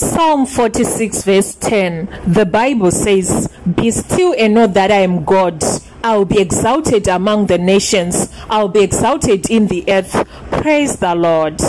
Psalm 46, verse 10, the Bible says, Be still and know that I am God. I'll be exalted among the nations, I'll be exalted in the earth. Praise the Lord.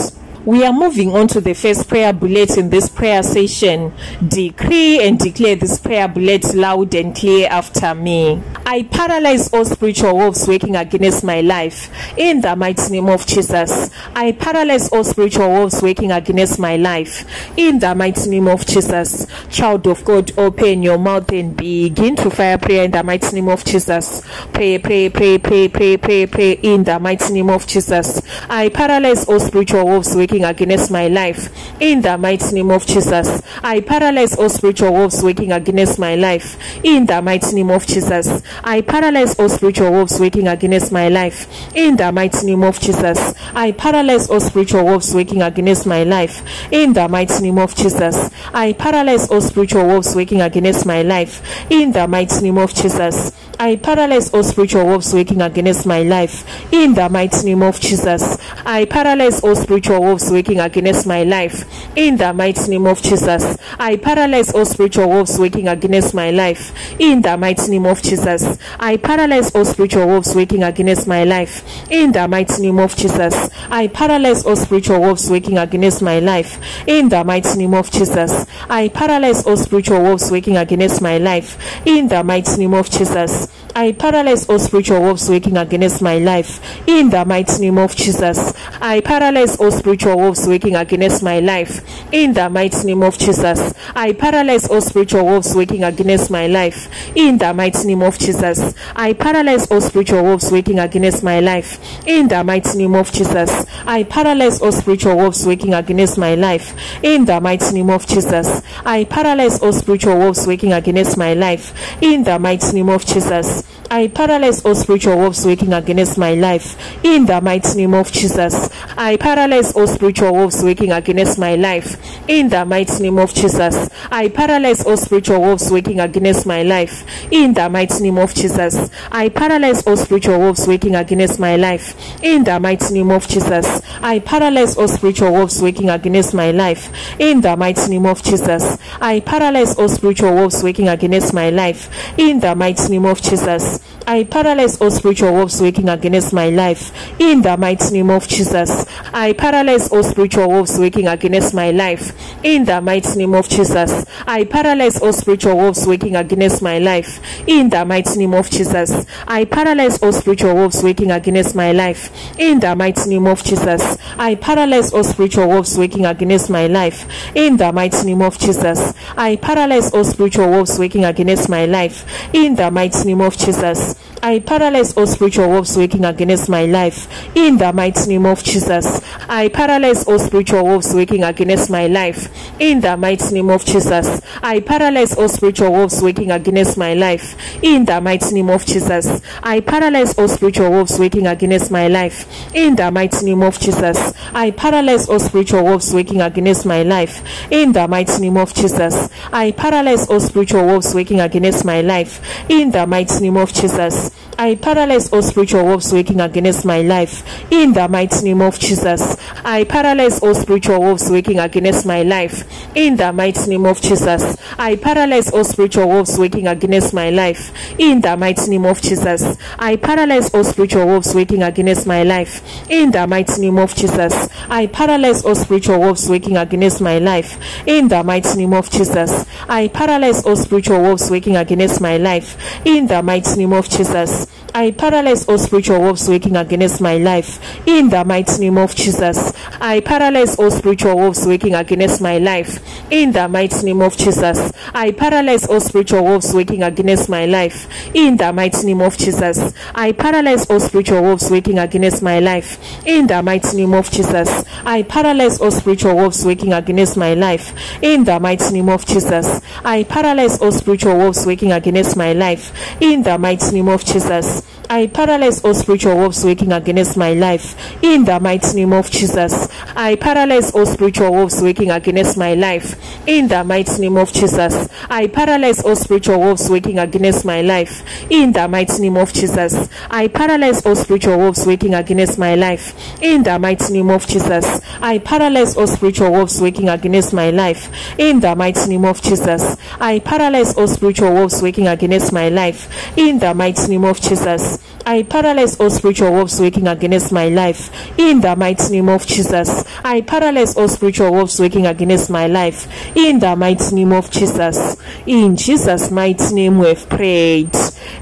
We are moving on to the first prayer bullet in this prayer session. Decree and declare this prayer bullet loud and clear after me. I paralyze all spiritual wolves working against my life. In the mighty name of Jesus, I paralyze all spiritual wolves working against my life. In the mighty name of Jesus, child of God, open your mouth and begin to fire prayer in the mighty name of Jesus. Pray, pray, pray, pray, pray, pray, pray in the mighty name of Jesus. I paralyze all spiritual wolves working working against my life. In the mighty name of Jesus, I paralyze all spiritual wolves working against my life. In the mighty name of Jesus, I paralyze all spiritual wolves working against my life. In the mighty name of Jesus, I paralyze all spiritual wolves working against my life. In the mighty name of Jesus, I paralyze all spiritual wolves working against my life. In the mighty name of Jesus, I paralyze all spiritual wolves working against my life. In the mighty name of Jesus, I paralyze all spiritual wolves wolves working against my life. In the mighty name of Jesus, I paralyze all spiritual wolves working against my life. In the mighty name of Jesus, I paralyze all spiritual wolves working against my life. In the mighty name of Jesus, I paralyze all spiritual wolves working against my life. In the mighty name of Jesus, I paralyze all spiritual wolves working against my life. In the mighty name of Jesus, I paralyze all spiritual wolves working against my life. In the mighty name of Jesus, I paralyze all spiritual wolves working against my life. In the mighty name of Jesus, I paralyze all spiritual wolves working against my life. In the mighty name of Jesus, I paralyze all spiritual wolves working against my life. In the mighty name of Jesus, I paralyze all spiritual wolves working against my life. In the mighty name of Jesus, I paralyze all spiritual wolves working against my life. In the mighty name of Jesus, I paralyze all spiritual wolves working against my life. In the mighty name of Jesus, I paralyze all spiritual wolves working against my life. In the mighty name of Jesus, I paralyze all spiritual wolves working against my life. In the mighty name of Jesus, I paralyze all spiritual wolves working against my life. In the mighty name of Jesus, I paralyze all spiritual wolves working against my life. In the mighty name of Jesus, I paralyze all spiritual wolves working against my life. In the mighty name of Jesus, Jesus. I paralyze all spiritual wolves working against my life. In the mighty name of Jesus. I paralyze all spiritual wolves working against my life. In the mighty name of Jesus. I paralyze all spiritual wolves working against my life. In the mighty name of Jesus. I paralyze all spiritual wolves working against my life. In the mighty name of Jesus. I paralyze all spiritual wolves working against my life. In the mighty name of Jesus. I paralyze all spiritual wolves working against my life. In the mighty name of Jesus. I paralyze all spiritual wolves working against my life. In the mighty name of Jesus. I paralyze all spiritual wolves working against my life. In the mighty name of Jesus. I paralyze all spiritual wolves working against my life. In the mighty name of Jesus. I paralyze all spiritual wolves working against my life. In the mighty name of Jesus. I paralyze all spiritual wolves working against my life. In the mighty name of Jesus. I paralyze all spiritual wolves working against my life. In the mighty name of Jesus. I paralyze all spiritual wolves working against my life. In the mighty name of Jesus. I paralyze all spiritual wolves working against my life. In the mighty name of Jesus. I paralyze all spiritual wolves working against my life. In the mighty name of Jesus. I paralyze all spiritual wolves working against my life. In the mighty name of Jesus. I paralyze all spiritual wolves working against my life. In the mighty name of Jesus. I paralyze all spiritual wolves working against my life. In the mighty name of Jesus us. I paralyze all spiritual wolves working against my life. In the mighty name of Jesus. I paralyze all spiritual wolves working against my life. In the mighty name of Jesus. I paralyze all spiritual wolves working against my life. In the mighty name of Jesus. I paralyze all spiritual wolves working against my life. In the mighty name of Jesus. I paralyze all spiritual wolves working against my life. In the mighty name of Jesus. I paralyze all spiritual wolves working against my life. In the mighty name of Jesus. I paralyze all spiritual wolves working against my life in the mighty name of Jesus. I paralyze all spiritual wolves working against my life in the mighty name of Jesus. I paralyze all spiritual wolves working against my life in the mighty name of Jesus. I paralyze all spiritual wolves working against my life in the mighty name of Jesus. I paralyze all spiritual wolves working against my life in the mighty name of Jesus. I paralyze all spiritual wolves working against my life in the mighty name of Jesus. I paralyze all spiritual wolves working against my life in the mighty name of Jesus. I paralyze all spiritual wolves working against my life in the mighty name of Jesus. In Jesus' mighty name we've prayed.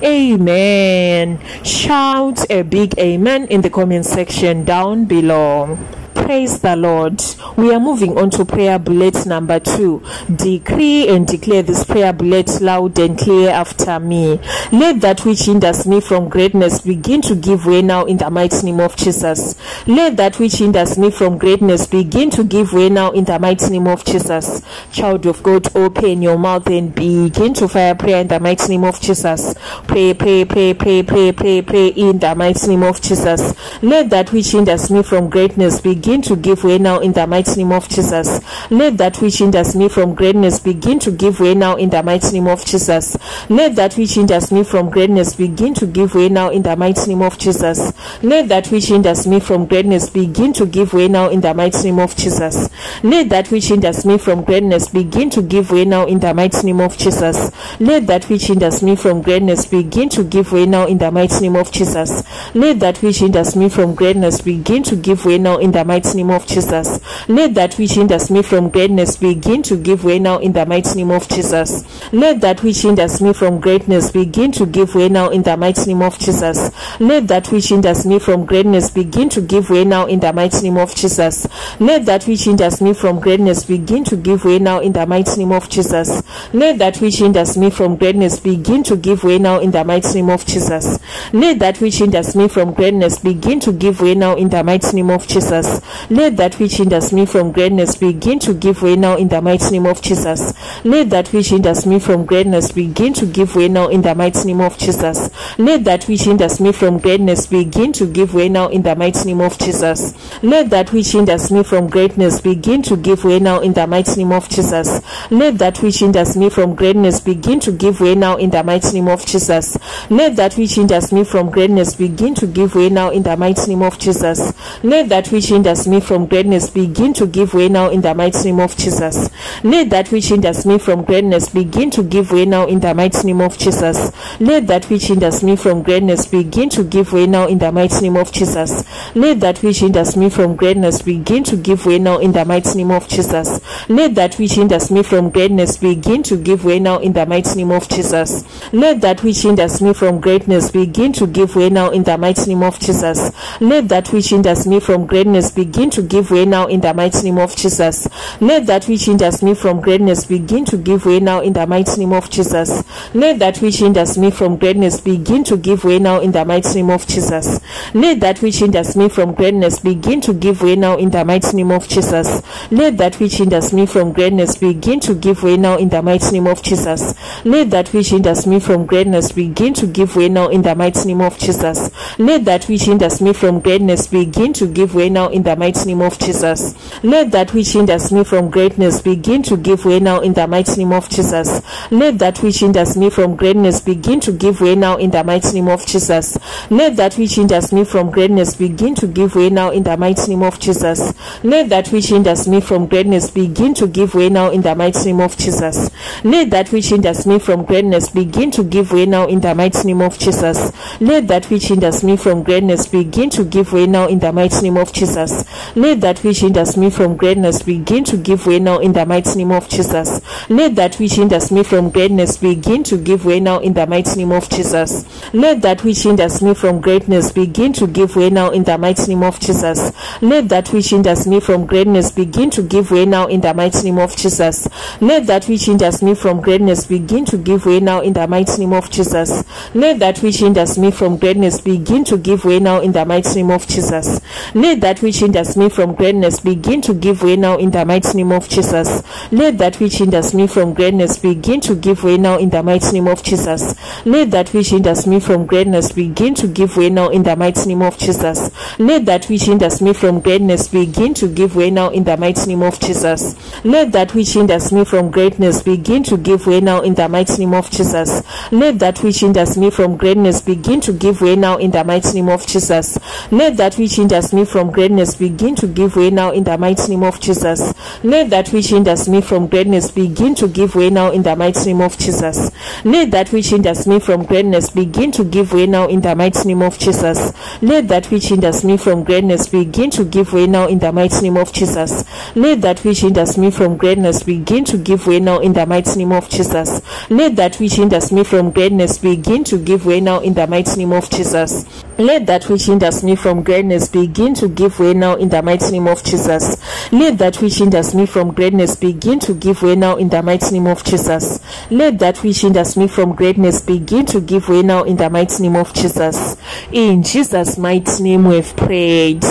Amen. Shout a big amen in the comment section down below. Praise the Lord. We are moving on to prayer bullet number two. Decree and declare this prayer bullet loud and clear after me. Let that which hinders me from greatness begin to give way now in the mighty name of Jesus. Let that which hinders me from greatness begin to give way now in the mighty name of Jesus. Child of God, open your mouth and begin to fire prayer in the mighty name of Jesus. Pray, pray, pray, pray, pray, pray, pray in the mighty name of Jesus. Let that which hinders me from greatness begin begin to give way now in the mighty name of Jesus. Let that which hinders me from greatness begin to give way now in the mighty name of Jesus. Let that which hinders me from greatness begin to give way now in the mighty name of Jesus. Let that which hinders me from greatness begin to give way now in the mighty name of Jesus. Let that which hinders me from greatness begin to give way now in the mighty name of Jesus. Let that which hinders me from greatness begin to give way now in the mighty name of Jesus. Let that which hinders me from greatness begin to give way now in the mighty name of Jesus. Let that which hinders me from greatness begin to give way now in the mighty name of Jesus. Let that which hinders me from greatness begin to give way now in the mighty name of Jesus. Let that which hinders me from greatness begin to give way now in the mighty name of Jesus. Let that which hinders me from greatness begin to give way now in the mighty name of Jesus. Let that which hinders me from greatness begin to give way now in the mighty name of Jesus. Let that which hinders me from greatness begin to give way now in the mighty name of Jesus. Let that which hinders me from greatness begin to give way now in the mighty name of Jesus. Let that which hinders me from greatness begin to give way now in the mighty name of Jesus. Let that which hinders me from greatness begin to give way now in the mighty name of Jesus. Let that which hinders me from greatness begin to give way now in the mighty name of Jesus. Let that which hinders me from greatness begin to give way now in the mighty name of Jesus. Let that which hinders me from greatness begin to give way now in the mighty name of Jesus. Let that which hinders me from greatness begin to give way now in the mighty name of Jesus. Let that which hinders me from greatness begin to give way now in the mighty name of Jesus. Let that which hinders me from greatness begin to give way now in the mighty name of Jesus. Let that which hinders me from greatness begin to give way now in the mighty name of Jesus. Let that which hinders me from greatness begin to give way now in the mighty name of Jesus. Let that which hinders me from greatness begin to give way now in the mighty name of Jesus. Let that which hinders me from greatness begin to give way now in the mighty name of Jesus. Let that which hinders me from greatness begin to give way now in the mighty name of Jesus. Let that which hinders me from greatness begin to give way now in the mighty name of Jesus. Let that which hinders me from greatness begin to give way now in the mighty name of Jesus. Let that which hinders me from greatness begin to give way now in the mighty name of Jesus. Let that which hinders me from greatness begin to give way now in the mighty name of Jesus. Let that which hinders me from greatness begin to give way now in the mighty mighty name of Jesus. Let that which hinders me from greatness begin to give way now in the mighty name of Jesus. Let that which hinders me from greatness begin to give way now in the mighty name of Jesus. Let that which hinders me from greatness begin to give way now in the mighty name of Jesus. Let that which hinders me from greatness begin to give way now in the mighty name of Jesus. Let that which hinders me from greatness begin to give way now in the mighty name of Jesus. Let that which hinders me from greatness begin to give way now in the mighty name of Jesus. Let that which hinders me from greatness begin to give way now in the mighty name of Jesus. Let that which hinders me from greatness begin to give way now in the mighty name of Jesus. Let that which hinders me from greatness begin to give way now in the mighty name of Jesus. Let that which hinders me from greatness begin to give way now in the mighty name of Jesus. Let that which hinders me from greatness begin to give way now in the mighty name of Jesus. Let that which hinders me from greatness begin to give way now in the mighty name of Jesus. Let that which hinders me from greatness begin to give way now in the mighty name of Jesus. Let that which hinders me from greatness begin to give way now in the mighty name of Jesus. Let that which hinders me from greatness begin to give way now in the mighty name of Jesus. Let that which hinders me from greatness begin to give way now in the mighty name of Jesus. Let that which hinders me from greatness begin to give way now in the mighty name of Jesus. Let that which hinders me from greatness begin to give way now in the mighty name of Jesus. Let that which hinders me from greatness begin to give way now in the mighty name of Jesus. Let that which hinders me from greatness begin to give way now in the mighty name of Jesus. Let that which hinders me from greatness begin to give way now in the mighty name of Jesus. Let that which hinders me from greatness begin to give way now in the mighty name of Jesus. Let that which hinders me from greatness begin to give way now in the mighty name of Jesus. Let that which hinders me from greatness begin to give way now in the mighty name of Jesus. Let that which hinders me from greatness begin to give way now in the mighty name of Jesus. Let that which hinders me from greatness begin to give way now in the mighty name of Jesus. Let that which hinders me from greatness begin to give way now in the mighty name of Jesus. In Jesus' mighty name we've prayed.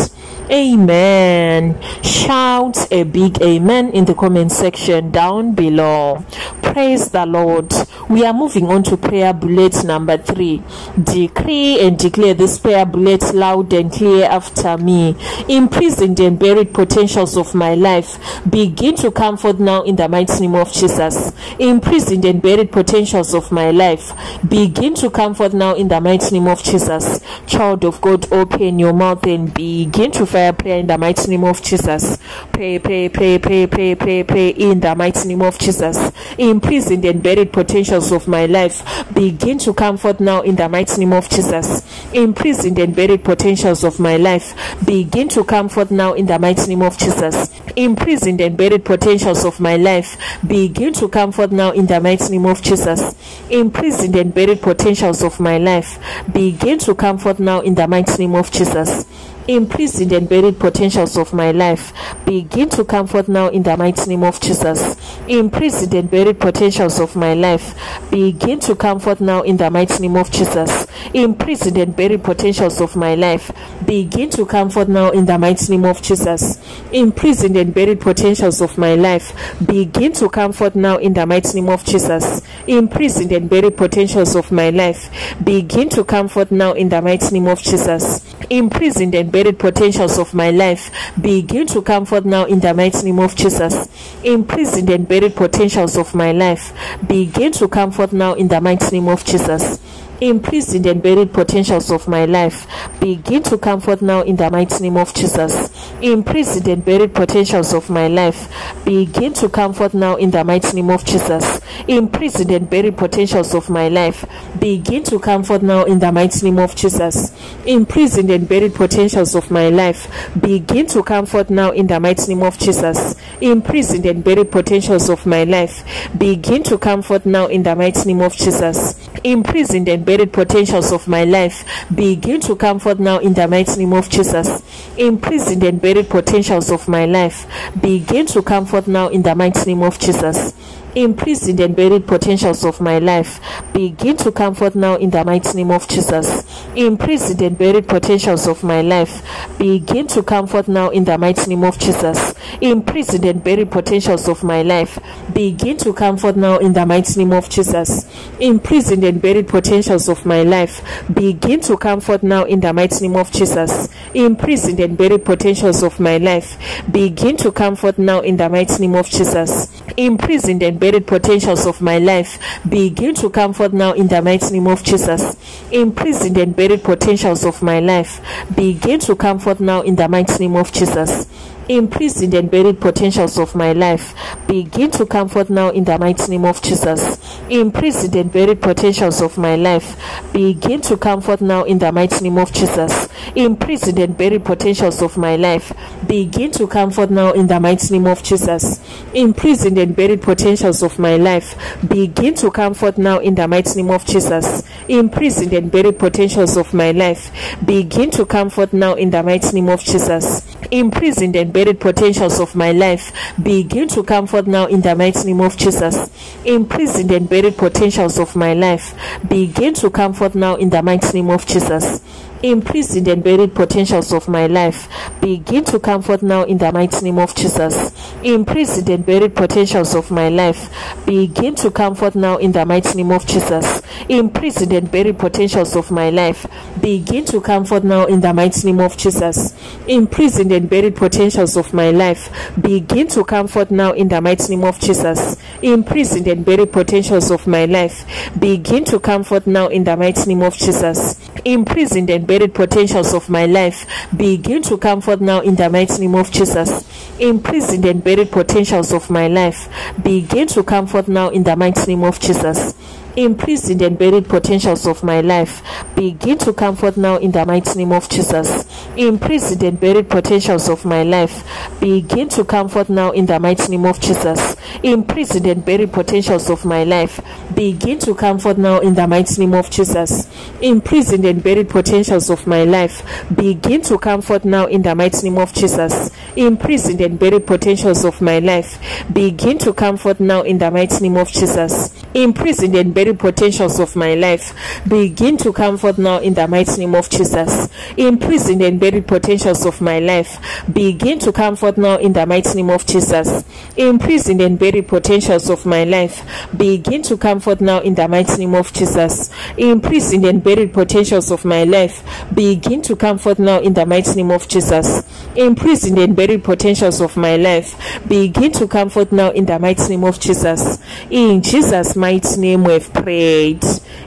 Amen. Shout a big amen in the comment section down below. Praise the Lord. We are moving on to prayer bullet number three. Decree and declare this prayer bullet loud and clear after me. Imprisoned and buried potentials of my life begin to come forth now in the mighty name of Jesus. Imprisoned and buried potentials of my life begin to come forth now in the mighty name of Jesus. Child of God, open your mouth and begin to fire prayer in the mighty name of Jesus. Pray, pray, pray, pray, pray, pray, pray in the mighty name of Jesus. Imprisoned and buried potentials of my life begin to come forth now in the mighty name of Jesus. Imprisoned and buried potentials of my life begin to come forth now in the mighty name of Jesus. Imprisoned and buried potentials of my life begin to come forth now in the mighty name of Jesus. Imprisoned and buried potentials of my life begin to come forth now in the mighty name of Jesus imprisoned and buried potentials of my life begin to come forth now in the mighty name of Jesus. Imprisoned and buried potentials of my life begin to come forth now in the mighty name of Jesus. Imprisoned and buried potentials of my life begin to come forth now in the mighty name of Jesus. Imprisoned and buried potentials of my life begin to come forth now in the mighty name of Jesus. Imprisoned and buried potentials of my life begin to come forth now in the mighty name of Jesus. Imprisoned and buried potentials of my life. Begin to come forth now in the mighty name of Jesus. Imprisoned and buried potentials of my life. Begin to come forth now in the mighty name of Jesus imprisoned and buried potentials of my life begin to come forth now in the mighty name of Jesus. Imprisoned and buried potentials of my life begin to come forth now in the mighty name of Jesus. Imprisoned and buried potentials of my life begin to come forth now in the mighty name of Jesus. Imprisoned and buried potentials of my life begin to come forth now in the mighty name of Jesus. Imprisoned and buried potentials of my life begin to come forth now in the mighty name of Jesus. Imprisoned and buried potentials of my life begin to come forth now in the mighty name of Jesus. Imprisoned and buried potentials of my life begin to come forth now in the mighty name of Jesus imprisoned and buried potentials of my life begin to come forth now in the mighty name of Jesus. Imprisoned and buried potentials of my life begin to come forth now in the mighty name of Jesus. Imprisoned and buried potentials of my life begin to come forth now in the mighty name of Jesus. Imprisoned and buried potentials of my life begin to come forth now in the mighty name of Jesus. Imprisoned and buried potentials of my life begin to come forth now in the mighty name of Jesus. Imprisoned and buried potentials of my life begin to come forth now in the mighty name of Jesus. Imprisoned and buried potentials of my life begin to come forth now in the mighty name of Jesus imprisoned and buried potentials of my life begin to come forth now in the mighty name of Jesus. Imprisoned and buried potentials of my life begin to come forth now in the mighty name of Jesus. Imprisoned and buried potentials of my life begin to come forth now in the mighty name of Jesus. Imprisoned and buried potentials of my life begin to come forth now in the mighty name of Jesus. Imprisoned and buried potentials of my life begin to come forth now in the mighty name of Jesus. Imprisoned and buried potentials of my life begin to come forth now in the mighty name of Jesus. Imprisoned and buried potentials of my life begin to come forth now in the mighty name of Jesus imprisoned and buried potentials of my life begin to come forth now in the mighty name of Jesus. Imprisoned and buried potentials of my life begin to come forth now in the mighty name of Jesus. Imprisoned and buried potentials of my life begin to come forth now in the mighty name of Jesus. Imprisoned and buried potentials of my life begin to come forth now in the mighty name of Jesus. Imprisoned and buried potentials of my life begin to come forth now in the mighty name of Jesus. Imprisoned and buried potentials of my life begin to come forth now in the mighty name of Jesus. Imprisoned and buried potentials of my life begin to come forth now in the mighty name of Jesus imprisoned and buried potentials of my life begin to come forth now in the mighty name of Jesus. Imprisoned and buried potentials of my life begin to come forth now in the mighty name of Jesus. Imprisoned and buried potentials of my life begin to come forth now in the mighty name of Jesus. Imprisoned and buried potentials of my life begin to come forth now in the mighty name of Jesus. Imprisoned and buried potentials of my life begin to come forth now in the mighty name of Jesus. Imprisoned and buried potentials of my life begin to come forth now in the mighty name of Jesus. Imprisoned and buried potentials of my life begin to come forth now in the mighty name of Jesus. Imprisoned and buried potentials of my life begin to come forth now in the mighty name of Jesus. Imprisoned and buried potentials of my life begin to come forth now in the mighty name of Jesus. Imprisoned and buried potentials of my life begin to come forth now in the mighty name of Jesus. In Jesus' mighty name we've prayed.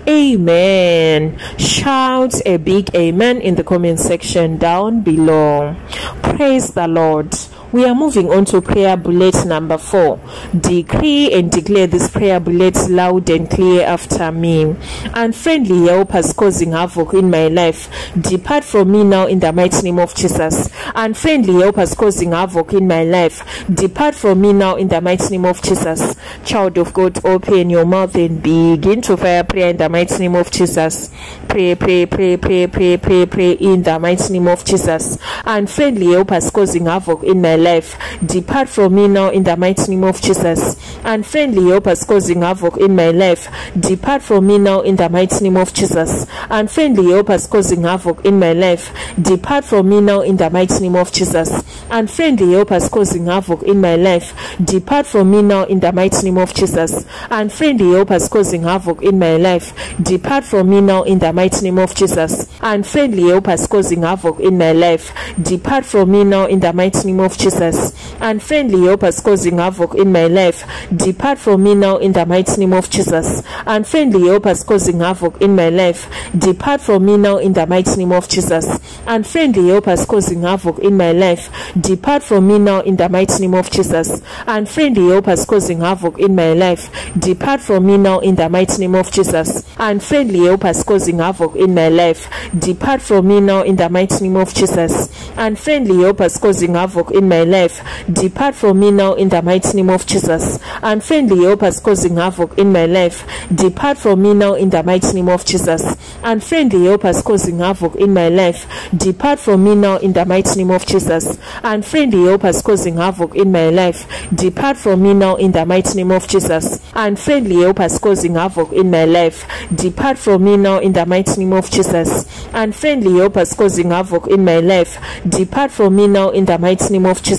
Amen. Shout a big amen in the comment section down below. Praise the Lord. We are moving on to prayer bullet number four. Decree and declare this prayer bullet loud and clear after me. Unfriendly helpers causing havoc in my life, depart from me now in the mighty name of Jesus. Unfriendly helpers causing havoc in my life, depart from me now in the mighty name of Jesus. Child of God, open your mouth and begin to fire prayer in the mighty name of Jesus. Pray, pray, pray, pray, pray, pray, pray in the mighty name of Jesus. Unfriendly helpers causing havoc in my life. Depart from me now in the mighty name of Jesus. Unfriendly helpers causing havoc in my life. Depart from me now in the mighty name of Jesus. Unfriendly helpers causing havoc in my life. Depart from me now in the mighty name of Jesus. Unfriendly helpers causing havoc in my life. Depart from me now in the mighty name of Jesus. Unfriendly helpers causing havoc in my life. Depart from me now in the mighty name of Jesus. Unfriendly helpers causing havoc in my life. Depart from me now in the mighty name of Jesus. Unfriendly helpers causing havoc in my life. Depart from me now in the mighty name of Jesus. And Unfriendly helpers causing havoc in my life. Depart from me now in the mighty name of Jesus. And Unfriendly helpers causing havoc in my life. Depart from me now in the mighty name of Jesus. And Unfriendly helpers causing havoc in my life. Depart from me now in the mighty name of Jesus. And Unfriendly helpers causing havoc in my life. Depart from me now in the mighty name of Jesus. Helpers causing havoc in my life. Depart from me now in the mighty name of Jesus. Unfriendly helpers causing havoc in my life. Depart from me now in the mighty name of Jesus. Unfriendly helpers causing havoc in my life. Depart from me now in the mighty name of Jesus. Unfriendly helpers causing havoc in my life. Depart from me now in the mighty name of Jesus. Unfriendly helpers causing havoc in my life. Depart from me now in the mighty name of Jesus. Unfriendly helpers causing havoc in my life. Depart from me now in the mighty name of Jesus.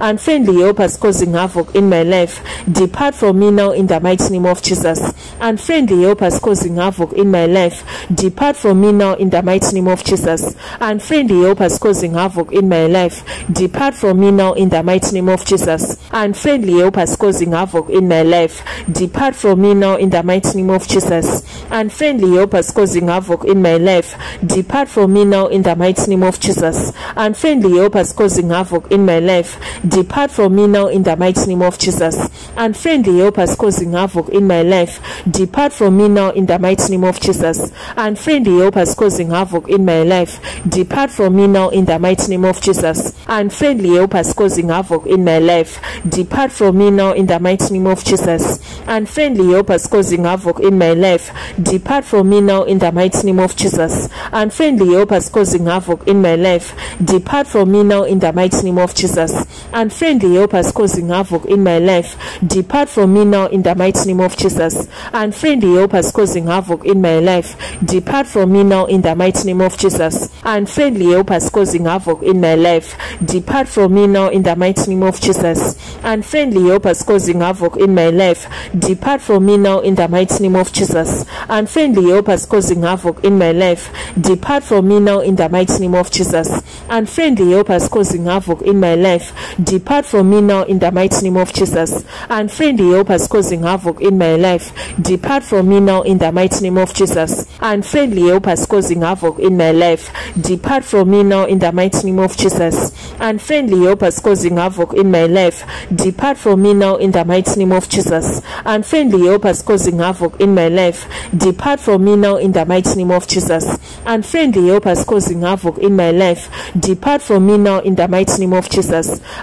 Unfriendly helpers causing havoc in my life. Depart from me now in the mighty name of Jesus. Unfriendly helpers causing havoc in my life. Depart from me now in the mighty name of Jesus. Unfriendly helpers causing havoc in my life. Depart from me now in the mighty name of Jesus. Unfriendly helpers causing havoc in my life. Depart from me now in the mighty name of Jesus. Unfriendly helpers causing havoc in my life. Depart from me now in the mighty name of Jesus. Unfriendly helpers causing havoc in my life. Depart from me now in the mighty name of Jesus. Unfriendly helpers causing havoc in my life. Depart from me now in the mighty name of Jesus. Unfriendly helpers causing havoc in my life. Depart from me now in the mighty name of Jesus. Unfriendly helpers causing havoc in my life. Depart from me now in the mighty name of Jesus. Unfriendly helpers causing havoc in my life. Depart from me now in the mighty name of Jesus. Unfriendly helpers causing havoc in my life, depart from me now in the mighty name of Jesus. Unfriendly helpers causing havoc in my life, depart from me now in the mighty name of Jesus. Unfriendly helpers causing havoc in my life, depart from me now in the mighty name of Jesus. Unfriendly helpers causing havoc in my life, depart from me now in the mighty name of Jesus. Unfriendly helpers causing havoc in my life, depart from me now in the mighty name of Jesus. Unfriendly helpers causing havoc in my life, depart from me now in the mighty name of Jesus. Unfriendly helpers causing havoc in my life, depart from me now in the mighty name of Jesus. And friendly help helpers causing havoc in my life, depart from me now in the mighty name of Jesus. And friendly help helpers causing havoc in my life, depart from me now in the mighty name of Jesus. And friendly help helpers causing havoc in my life, depart from me now in the mighty name of Jesus. Unfriendly helpers causing havoc in my life, depart from me now in the mighty name of Jesus. Unfriendly helpers causing havoc in my life, depart from me now in the mighty name of Jesus.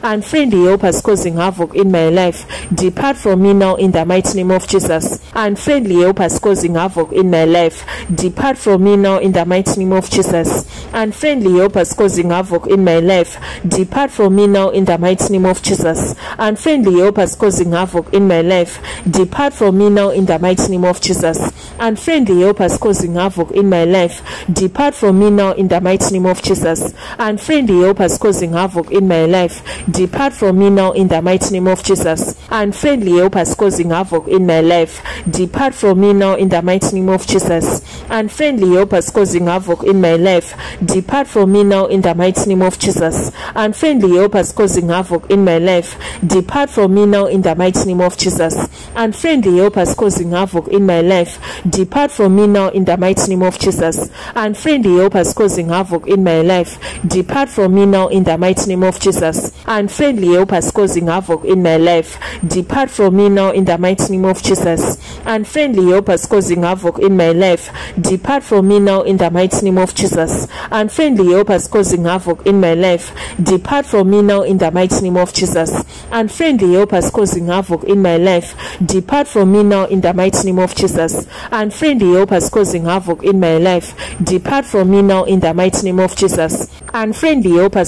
Unfriendly helpers causing havoc in my life, depart from me now in the mighty name of Jesus. Unfriendly helpers causing havoc in my life, depart from me now in the mighty name of Jesus. Unfriendly helpers causing havoc in my life, depart from me now in the mighty name of Jesus. Unfriendly helpers causing havoc in my life, depart from me now in the mighty name of Jesus. Unfriendly helpers causing havoc in my life, depart from me now in the mighty name of Jesus. Unfriendly helpers causing havoc in my life, depart from me now in the mighty name of Jesus. Unfriendly helpers causing havoc in my life, depart from me now in the mighty name of Jesus. Unfriendly helpers causing havoc in my life, depart from me now in the mighty name of Jesus. Unfriendly helpers causing havoc in my life, depart from me now in the mighty name of Jesus. Unfriendly helpers causing havoc in my life, depart from me now in the mighty name of Jesus. Unfriendly helpers causing havoc in my life, depart from me now in the mighty name of Jesus. Unfriendly helpers causing havoc in my life, depart from me now in the mighty name of Jesus. and Unfriendly helpers causing havoc in my life, depart from me now in the mighty name of Jesus. and Unfriendly helpers causing havoc in my life, depart from me now in the mighty name of Jesus. and Unfriendly helpers causing havoc in my life, depart from me now in the mighty name of Jesus. Unfriendly helpers causing havoc in my life, depart from me now in the mighty name of Jesus.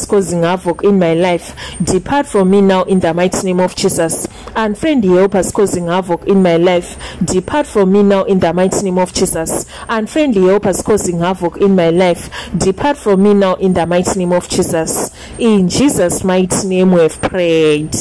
Causing havoc in my life, depart from me now in the mighty name of Jesus. Unfriendly helpers causing havoc in my life, depart from me now in the mighty name of Jesus. Unfriendly helpers causing havoc in my life, depart from me now in the mighty name of Jesus. In Jesus' mighty name we have prayed.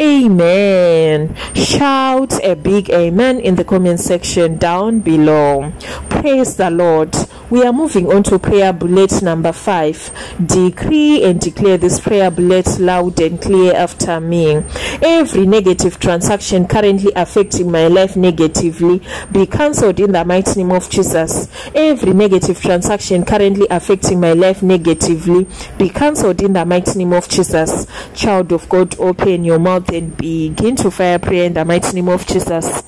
Amen. Shout a big amen in the comment section down below. Praise the Lord. We are moving on to prayer bullet number five. Decree and declare this prayer bullet loud and clear after me. Every negative transaction currently affecting my life negatively be cancelled in the mighty name of Jesus. Every negative transaction currently affecting my life negatively be cancelled in the mighty name of Jesus. Child of God, open your mouth and begin to fire prayer in the mighty name of Jesus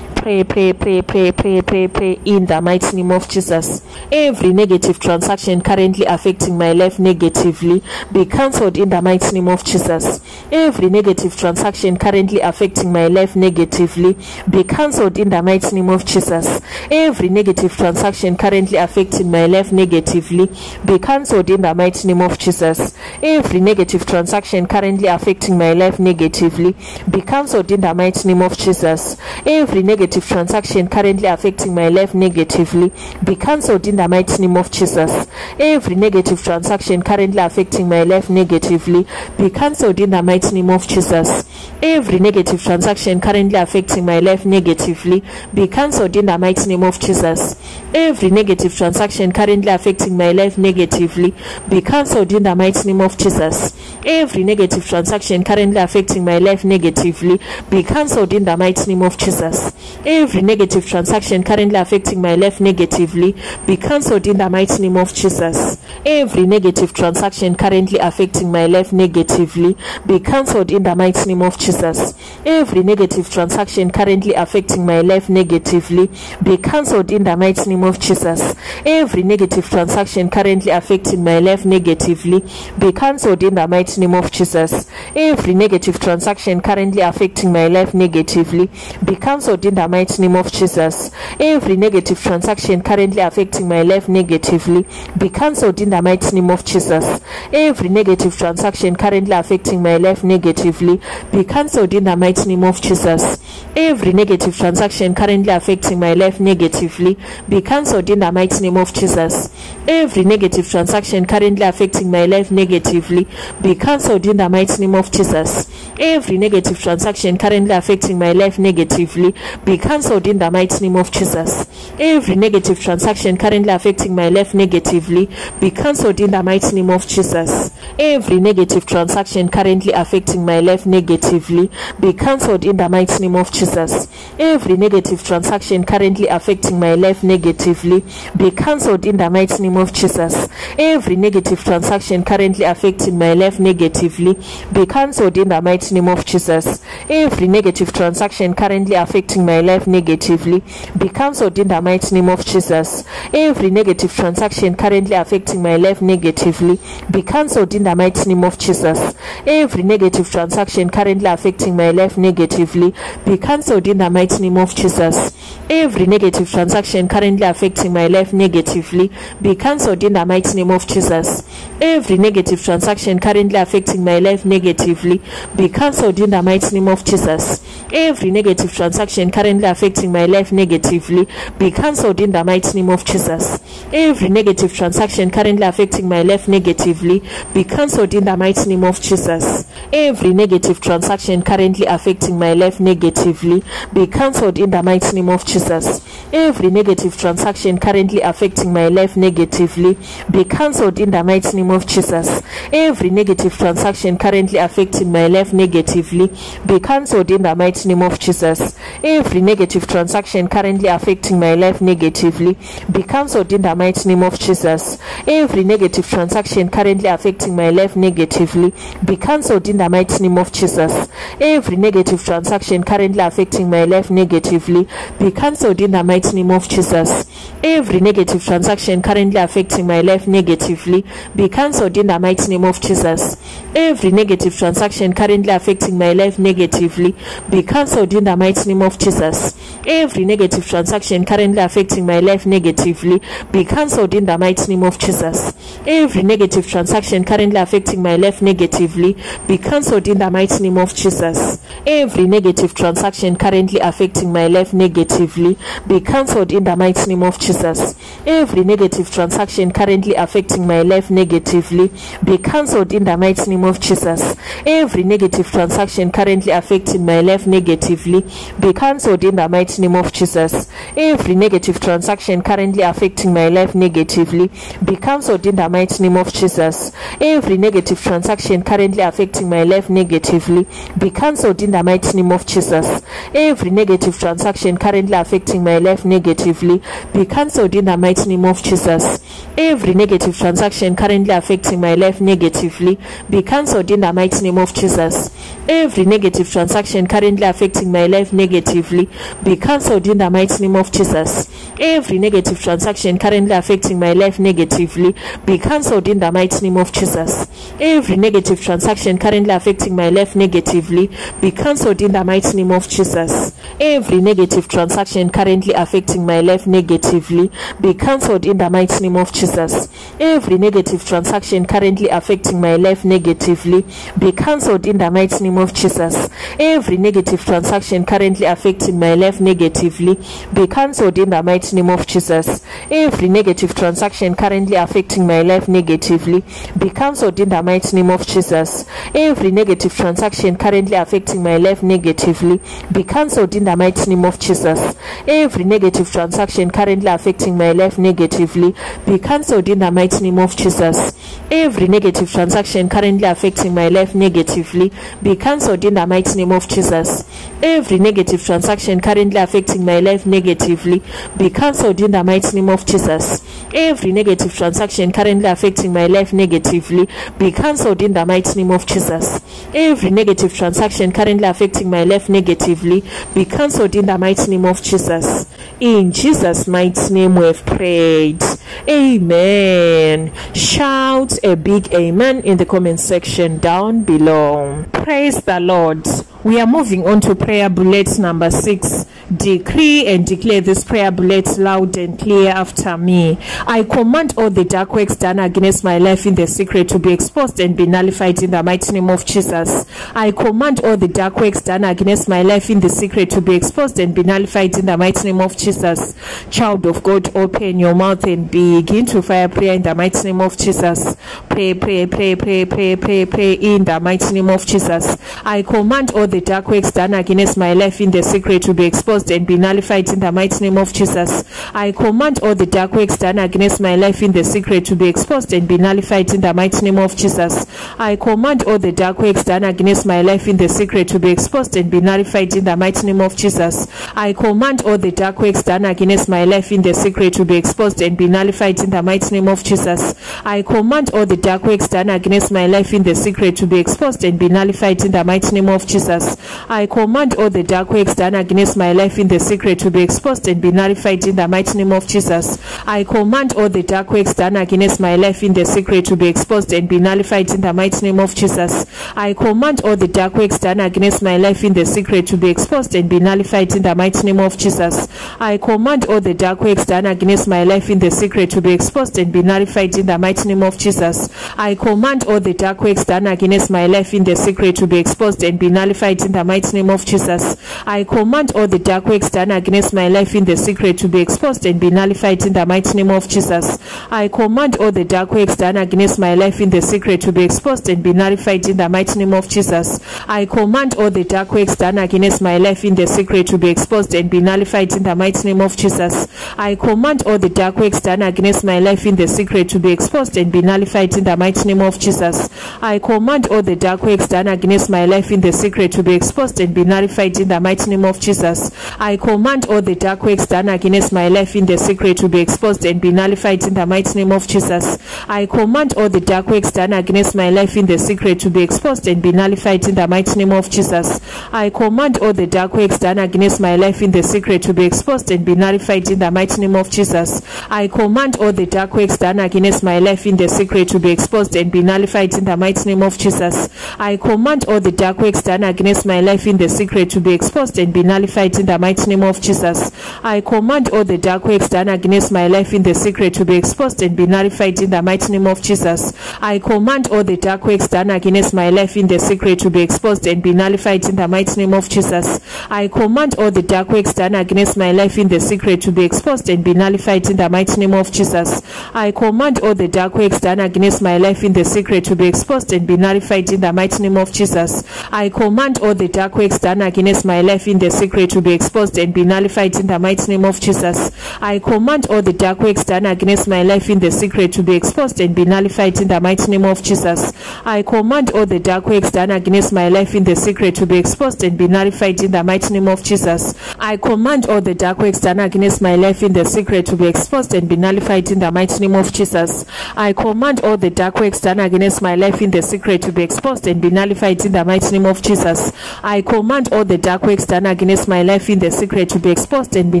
pray, pray, pray, pray, pray, pray, pray in the mighty name of Jesus. Every negative transaction currently affecting my life negatively be cancelled in the mighty name of Jesus. Every negative transaction currently affecting my life negatively be cancelled in the mighty name of Jesus. Every negative transaction currently affecting my life negatively be cancelled in the mighty name of Jesus. Every negative transaction currently affecting my life negatively be cancelled in the mighty name of Jesus. Every negative negative transaction currently affecting my life negatively be cancelled in the mighty name of Jesus. Every negative transaction currently affecting my life negatively be cancelled in the mighty name of Jesus. Every negative transaction currently affecting my life negatively be cancelled in the mighty name of Jesus. Every negative transaction currently affecting my life negatively be cancelled in the mighty name of Jesus. Every negative transaction currently affecting my life negatively be cancelled in the mighty name of Jesus every negative transaction currently affecting my life negatively be cancelled in the mighty name of Jesus. Every negative transaction currently affecting my life negatively be cancelled in the mighty name of Jesus. Every negative transaction currently affecting my life negatively be cancelled in the mighty name of Jesus. Every negative transaction currently affecting my life negatively be cancelled in the mighty name of Jesus. Every negative transaction currently affecting my life negatively be cancelled in the mighty name of Jesus. Every negative transaction currently affecting my life negatively be cancelled in the mighty name of Jesus. Every negative transaction currently affecting my life negatively be cancelled in the mighty name of Jesus. Every negative transaction currently affecting my life negatively be cancelled in the mighty name of Jesus. Every negative transaction currently affecting my life negatively be cancelled in the mighty name of Jesus. Every negative transaction currently affecting my life negatively be cancelled in the mighty name of Jesus. Every negative transaction currently affecting my life negatively be cancelled in the mighty name of Jesus. Every negative transaction currently affecting my life negatively be cancelled in the mighty name of Jesus. Every negative transaction currently affecting my life negatively be cancelled in the mighty name of Jesus. Every negative transaction currently affecting my life negatively be cancelled in the mighty name of Jesus. Every negative transaction currently affecting my life negatively be cancelled in the mighty name of Jesus. Every negative transaction currently affecting my life negatively be cancelled in the mighty name of Jesus. Every negative transaction currently affecting my life negatively be cancelled in the mighty name of Jesus. Every negative transaction currently affecting my life negatively be cancelled in the mighty name of Jesus. Every negative transaction currently affecting my life negatively be cancelled in the mighty name of Jesus. Every negative transaction currently affecting my life negatively be cancelled in the mighty name of Jesus. Every negative transaction currently affecting my life negatively be cancelled in the mighty name of Jesus. Every negative transaction currently affecting my life negatively be cancelled in the mighty name of Jesus. Every negative transaction currently affecting my life negatively be cancelled in the mighty name of Jesus. Every negative transaction currently affecting my life negatively be cancelled in the mighty name of Jesus. Every negative transaction currently affecting my life negatively be cancelled in the mighty name of Jesus. Every negative transaction currently affecting my life negatively be cancelled in the mighty name of Jesus. Every negative transaction currently affecting my life negatively be cancelled in the mighty name of Jesus. Every negative transaction currently affecting my life negatively be cancelled in the mighty name of Jesus. Every negative transaction currently affecting my life negatively be cancelled in the mighty name of Jesus. Every negative transaction currently affecting my life negatively be cancelled in the mighty name of Jesus. Every negative transaction currently affecting my life negatively be cancelled in the mighty name of Jesus. Every negative transaction currently affecting my life negatively be cancelled in the mighty name of Jesus. Every negative transaction currently affecting my life negatively be cancelled in the mighty name of Jesus. Every negative transaction currently affecting my life negatively be cancelled in the mighty name of Jesus. Every negative transaction currently affecting my life negatively be cancelled in the mighty name of Jesus. Every negative transaction currently affecting my life negatively be cancelled in the mighty name of Jesus. Every negative transaction currently affecting my life negatively be cancelled in the mighty name of Jesus. Every negative transaction currently affecting my life negatively be cancelled in the mighty name of Jesus. Every negative transaction currently affecting my life negatively be cancelled in the mighty name of Jesus. Every negative transaction currently affecting my life negatively be cancelled in the mighty name of Jesus. Every negative transaction currently affecting my life negatively be cancelled in the mighty name of Jesus. Every negative transaction currently affecting my life negatively be cancelled in the mighty name of Jesus. Every negative transaction currently affecting my life negatively be cancelled in the mighty name of Jesus. Every negative transaction currently affecting my life negatively be cancelled in the mighty name of Jesus. Every negative transaction currently affecting my life negatively be cancelled in the mighty name of Jesus. Every negative transaction currently affecting my life negatively be cancelled in the mighty name of Jesus. Every negative transaction currently affecting my life negatively be cancelled in the mighty name of Jesus. Every negative transaction currently affecting my life negatively be cancelled in the mighty name of Jesus. Every negative transaction currently affecting my life negatively be cancelled in the mighty name of Jesus. Every negative transaction currently affecting my life negatively be cancelled in the mighty name of Jesus. Every negative transaction currently affecting my life negatively be cancelled in the mighty name of Jesus. In Jesus' mighty name we have prayed. Amen. Shout a big amen in the comment section down below. Praise the Lord. We are moving on to prayer bullet number six. Decree and declare this prayer bullet loud and clear after me. I command all the dark works done against my life in the secret to be exposed and be nullified in the mighty name of Jesus. I command all the dark works done against my life in the secret to be exposed and be nullified in the mighty name of Jesus. Child of God, open your mouth and begin to fire prayer in the mighty name of Jesus. Pray, pray, pray, pray, pray, pray, pray in the mighty name of Jesus. I command all the dark works done against my life in the secret to be exposed and be nullified in the mighty name of Jesus. I command all the dark works done against my life in the secret to be exposed and be nullified in the mighty name of Jesus. I command all the dark works done against my life in the secret to be exposed and be nullified in the mighty name of Jesus. I command all the dark works done against my life in the secret to be exposed and be nullified in the mighty name of Jesus. I command all the dark works done against my life in the secret to be exposed and be nullified in the mighty name of Jesus. I command all the dark works done against my life in the secret to be exposed and be nullified in the mighty name of Jesus. I command all the dark works done against my life in the secret to be exposed and be nullified in the mighty name of Jesus. I command all the dark works done against my life in the secret to be exposed and be nullified in the mighty name of Jesus. I command all the dark works done against my life in the secret to be exposed and be nullified in the mighty name of Jesus. I command all the dark works done against my life in the secret to be exposed and be nullified in the mighty name of Jesus. I command all the dark works done against my life in the secret to be exposed and be nullified in the mighty name of Jesus. I command all the dark works done against my life in the secret to be exposed and be nullified in the mighty name of Jesus. I command all the dark works done against my life in the secret to be exposed and be nullified in the mighty name of Jesus. I command all the dark works done against my life in the secret to be exposed and be nullified in the mighty name of Jesus. I command all the dark works done against my life in the secret to be exposed and be nullified in the mighty name of Jesus. I command all the dark works done against my life in the secret to be exposed and be nullified in the mighty name of Jesus. I command all the dark works done against my life in the secret to be exposed and be nullified in the mighty name of Jesus. I command all the dark works done against my life in the secret to be exposed and be nullified in the mighty name of Jesus. I command all the dark works done against my life in the secret to be exposed and be nullified in the mighty name of Jesus. I command all the dark works done against my life in the secret to be exposed and be nullified in the mighty name of Jesus. I command all the dark works done against my life in the secret to be exposed and be nullified in the mighty name of Jesus. I command all the dark works done against my life in the secret to be exposed and be nullified in the mighty name of Jesus. I command all the dark works done against my life in the secret to be exposed and be nullified in the mighty name of Jesus. I command all the dark works done against my life in the secret to be exposed and be nullified in the mighty name of Jesus. I command all the dark works done against my life in the secret to be exposed and be nullified in the mighty name of Jesus. I command all the dark works done against my life in the secret to be exposed and be nullified in the mighty name of Jesus. I command all the dark works done against my life in the secret to be exposed and be nullified in the mighty name of Jesus. I command all the dark works done against my life in the secret to be exposed and be nullified in the mighty name of Jesus. I command all the dark works done against my life in the secret to be exposed and be nullified in the mighty name of Jesus. I command all the dark works done against my life in the secret to be exposed and be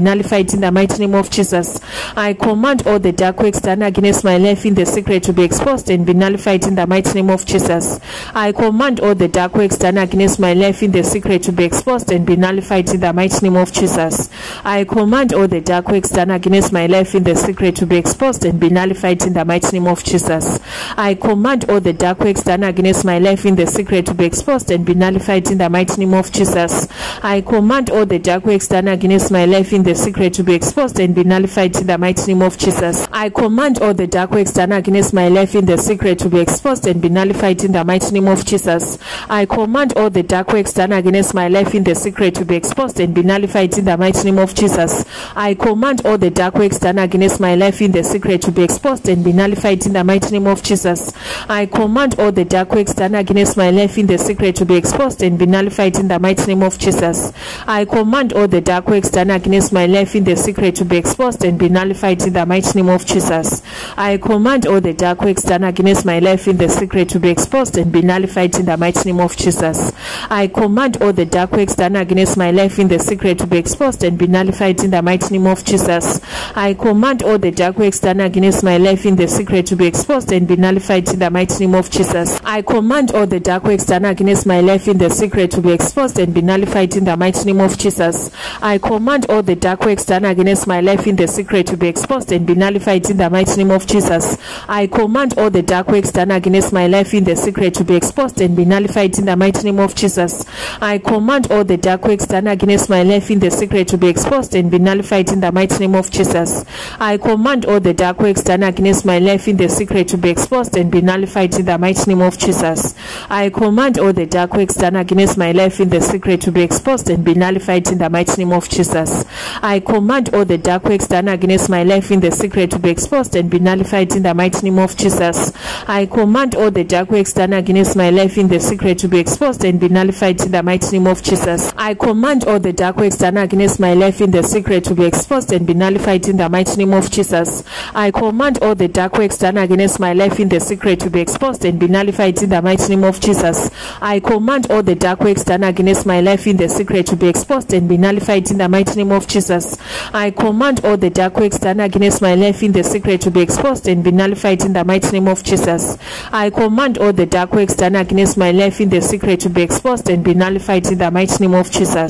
nullified in the mighty name of Jesus. I command all the dark works done against my life in the secret to be exposed and be nullified in the mighty name of Jesus. I command all the dark works done against my life in the secret to be exposed and be nullified in the mighty name of Jesus. I command all the dark works done against my life in the secret to be exposed and be nullified in the mighty name of Jesus. I command all the dark works done against my life in the secret to be exposed and be nullified in the mighty name of Jesus. I command all the dark works done against my life in the secret to be exposed and be nullified in the mighty name of Jesus. I command all the dark works done against my life in the secret to be exposed and be nullified in the mighty name of Jesus. I command all the dark works done against my life in the secret to be exposed and be nullified in the mighty name of Jesus. I command all the dark works done against my life in the secret to be exposed and be nullified in the mighty name of Jesus. I command all the dark works done against my life in the secret to be exposed and be nullified in the mighty name of Jesus. I command all the dark works done against my life in the secret to be exposed and be nullified in the mighty name of Jesus. I command all the dark works done against my life in the secret to be exposed and be nullified in the mighty name of Jesus. I command all the dark works done against my life in the secret to be exposed and be nullified in the mighty name of Jesus. I command all the dark works done against my life in the secret to be exposed and be nullified in the mighty name of Jesus. I command all the dark works done against my life in the secret to be exposed and be nullified in the mighty name of Jesus. I command all the dark works done against my life in the secret to be exposed and be nullified in the mighty name of Jesus. I command all the dark works done against my life in the secret to be exposed and be nullified in the mighty name of Jesus. I command all the dark works done against my life in the secret to be exposed and be nullified in the mighty name of Jesus. I command all the dark works done against my life in the secret to be exposed and be nullified in the mighty name of Jesus. I command all the dark works done against my life in the secret to be exposed and be nullified in the mighty name of Jesus. I command all the dark works done against my life in the secret to be exposed and be nullified in the mighty name of Jesus. I command all the dark works done against my life in the secret to be exposed and be nullified in the mighty name of Jesus. I command all the dark works done against my life in the secret to be exposed and be nullified in the mighty name of Jesus. I command all the dark works done against my life in the secret to be exposed and be nullified in the mighty name of Jesus. I command all the dark works done against my life in the secret to be exposed and be nullified in the mighty name of Jesus. I command all the dark works done against my life in the secret to be exposed and be nullified in the mighty name of Jesus. I command all the dark works done against my life in the secret to be exposed and be nullified in the mighty name of Jesus.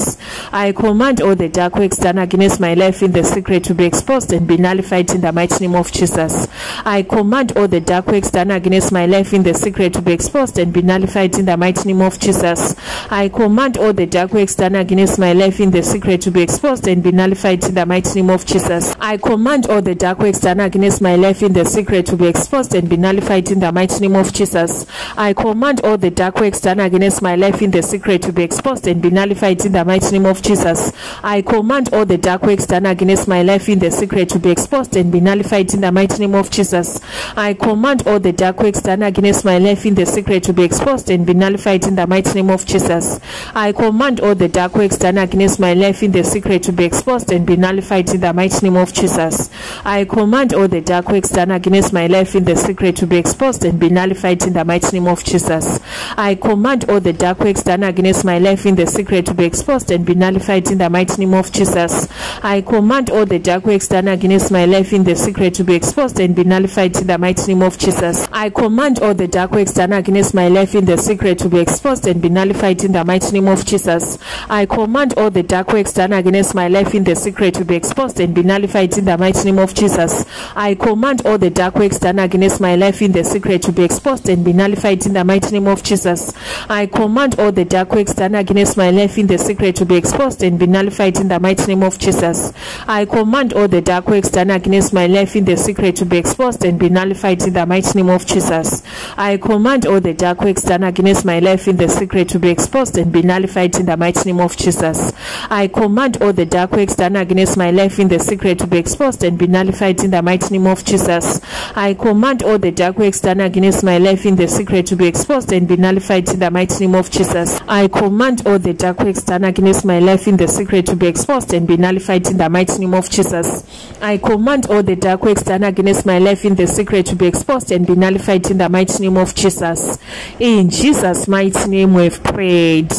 I command all the dark works done against my life in the secret to be exposed and be nullified in the mighty name of Jesus. I command all the dark works done against my life in the secret to be exposed and be nullified in the mighty name of Jesus. I command all the dark works done against my life in the secret to be exposed and be nullified in the mighty name of Jesus. I command all the dark works done against my life in the secret to be exposed and be nullified in the mighty name of Jesus. I command all the dark works done against my life in the secret to be exposed and be nullified in the mighty name of Jesus. I command all the dark works done against my life in the secret to be exposed and be nullified in the mighty name of Jesus. I command all the dark works done against my life in the secret to be exposed and be nullified in the mighty name of Jesus. I command all the dark works done against my life in the secret to be exposed and be nullified in the mighty name of Jesus. I command all the dark works done against my life in the secret to be exposed and be nullified in the mighty name of Jesus. I command all the dark works done against my life in the secret to be exposed and be nullified in the mighty name of Jesus. I command all the dark works done against my life in the secret to be exposed and be nullified in the mighty name of Jesus. I command all the dark works done against my life in the secret to be exposed and be nullified in the mighty name of Jesus. I command all the dark works done against my life in the secret to be exposed and be nullified in the mighty name of Jesus. I command all the dark works done against my life in the secret to be exposed and be nullified in the mighty name of Jesus. I command all the dark works done against my life in the secret to be exposed and be nullified in the mighty name of Jesus. I command all the dark works done against my life in the secret to be exposed and be nullified in the mighty name of Jesus. I command all the dark works done against my life in the secret to be exposed and be nullified in the mighty name of Jesus. I command all the dark works done against my life in the secret to be exposed and be nullified in the mighty name of Jesus. I command all the dark works done against my life in the secret to be exposed and be nullified in the mighty name of Jesus. I command all the dark works done against my life in the secret to be exposed and be nullified in the mighty name of Jesus. I command all the dark works done against my life in the secret to be exposed and be nullified in the mighty name of Jesus. In Jesus' mighty name we've prayed.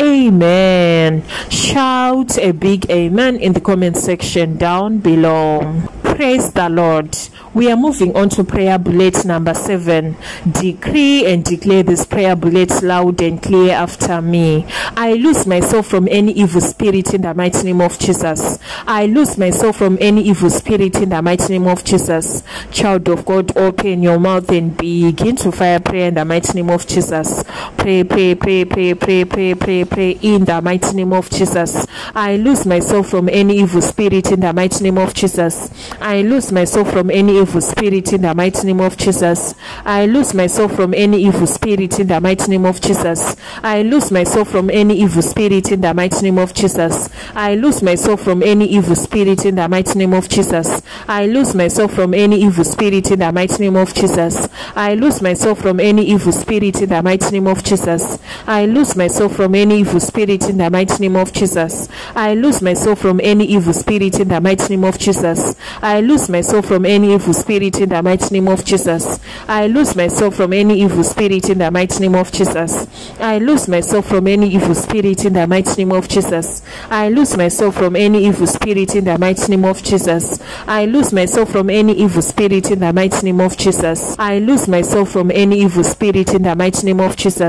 Amen. Shout a big amen in the comment section down below. Praise the Lord. We are moving on to prayer bullet number seven. Decree and declare this prayer bullet loud and clear after me. I lose myself from any evil spirit in the mighty name of Jesus. I lose myself from any evil spirit in the mighty name of Jesus. Child of God, open your mouth and begin to fire prayer in the mighty name of Jesus. Pray, pray, pray, pray, pray, pray, pray, pray in the mighty name of Jesus. I lose myself from any evil spirit in the mighty name of Jesus. I lose myself from any evil spirit in the mighty name of Jesus. I lose myself from any evil spirit in the mighty name of Jesus. I lose myself from any evil spirit in the mighty name of Jesus. I lose myself from any evil spirit in the mighty name of Jesus. I lose myself from any evil spirit in the mighty name of Jesus. I lose myself from any evil spirit in the mighty name of Jesus. I lose myself from any evil spirit in the mighty name of Jesus. I lose myself from any evil spirit in the mighty name of Jesus. I lose myself from any evil spirit in the mighty name of Jesus. I lose myself from any evil spirit in the mighty name of Jesus. I lose myself from any evil spirit in the mighty name of Jesus. I lose myself from any evil evil spirit in the mighty name of Jesus. I lose myself from any evil spirit in the mighty name of Jesus. I lose myself from any evil spirit in the mighty name of Jesus.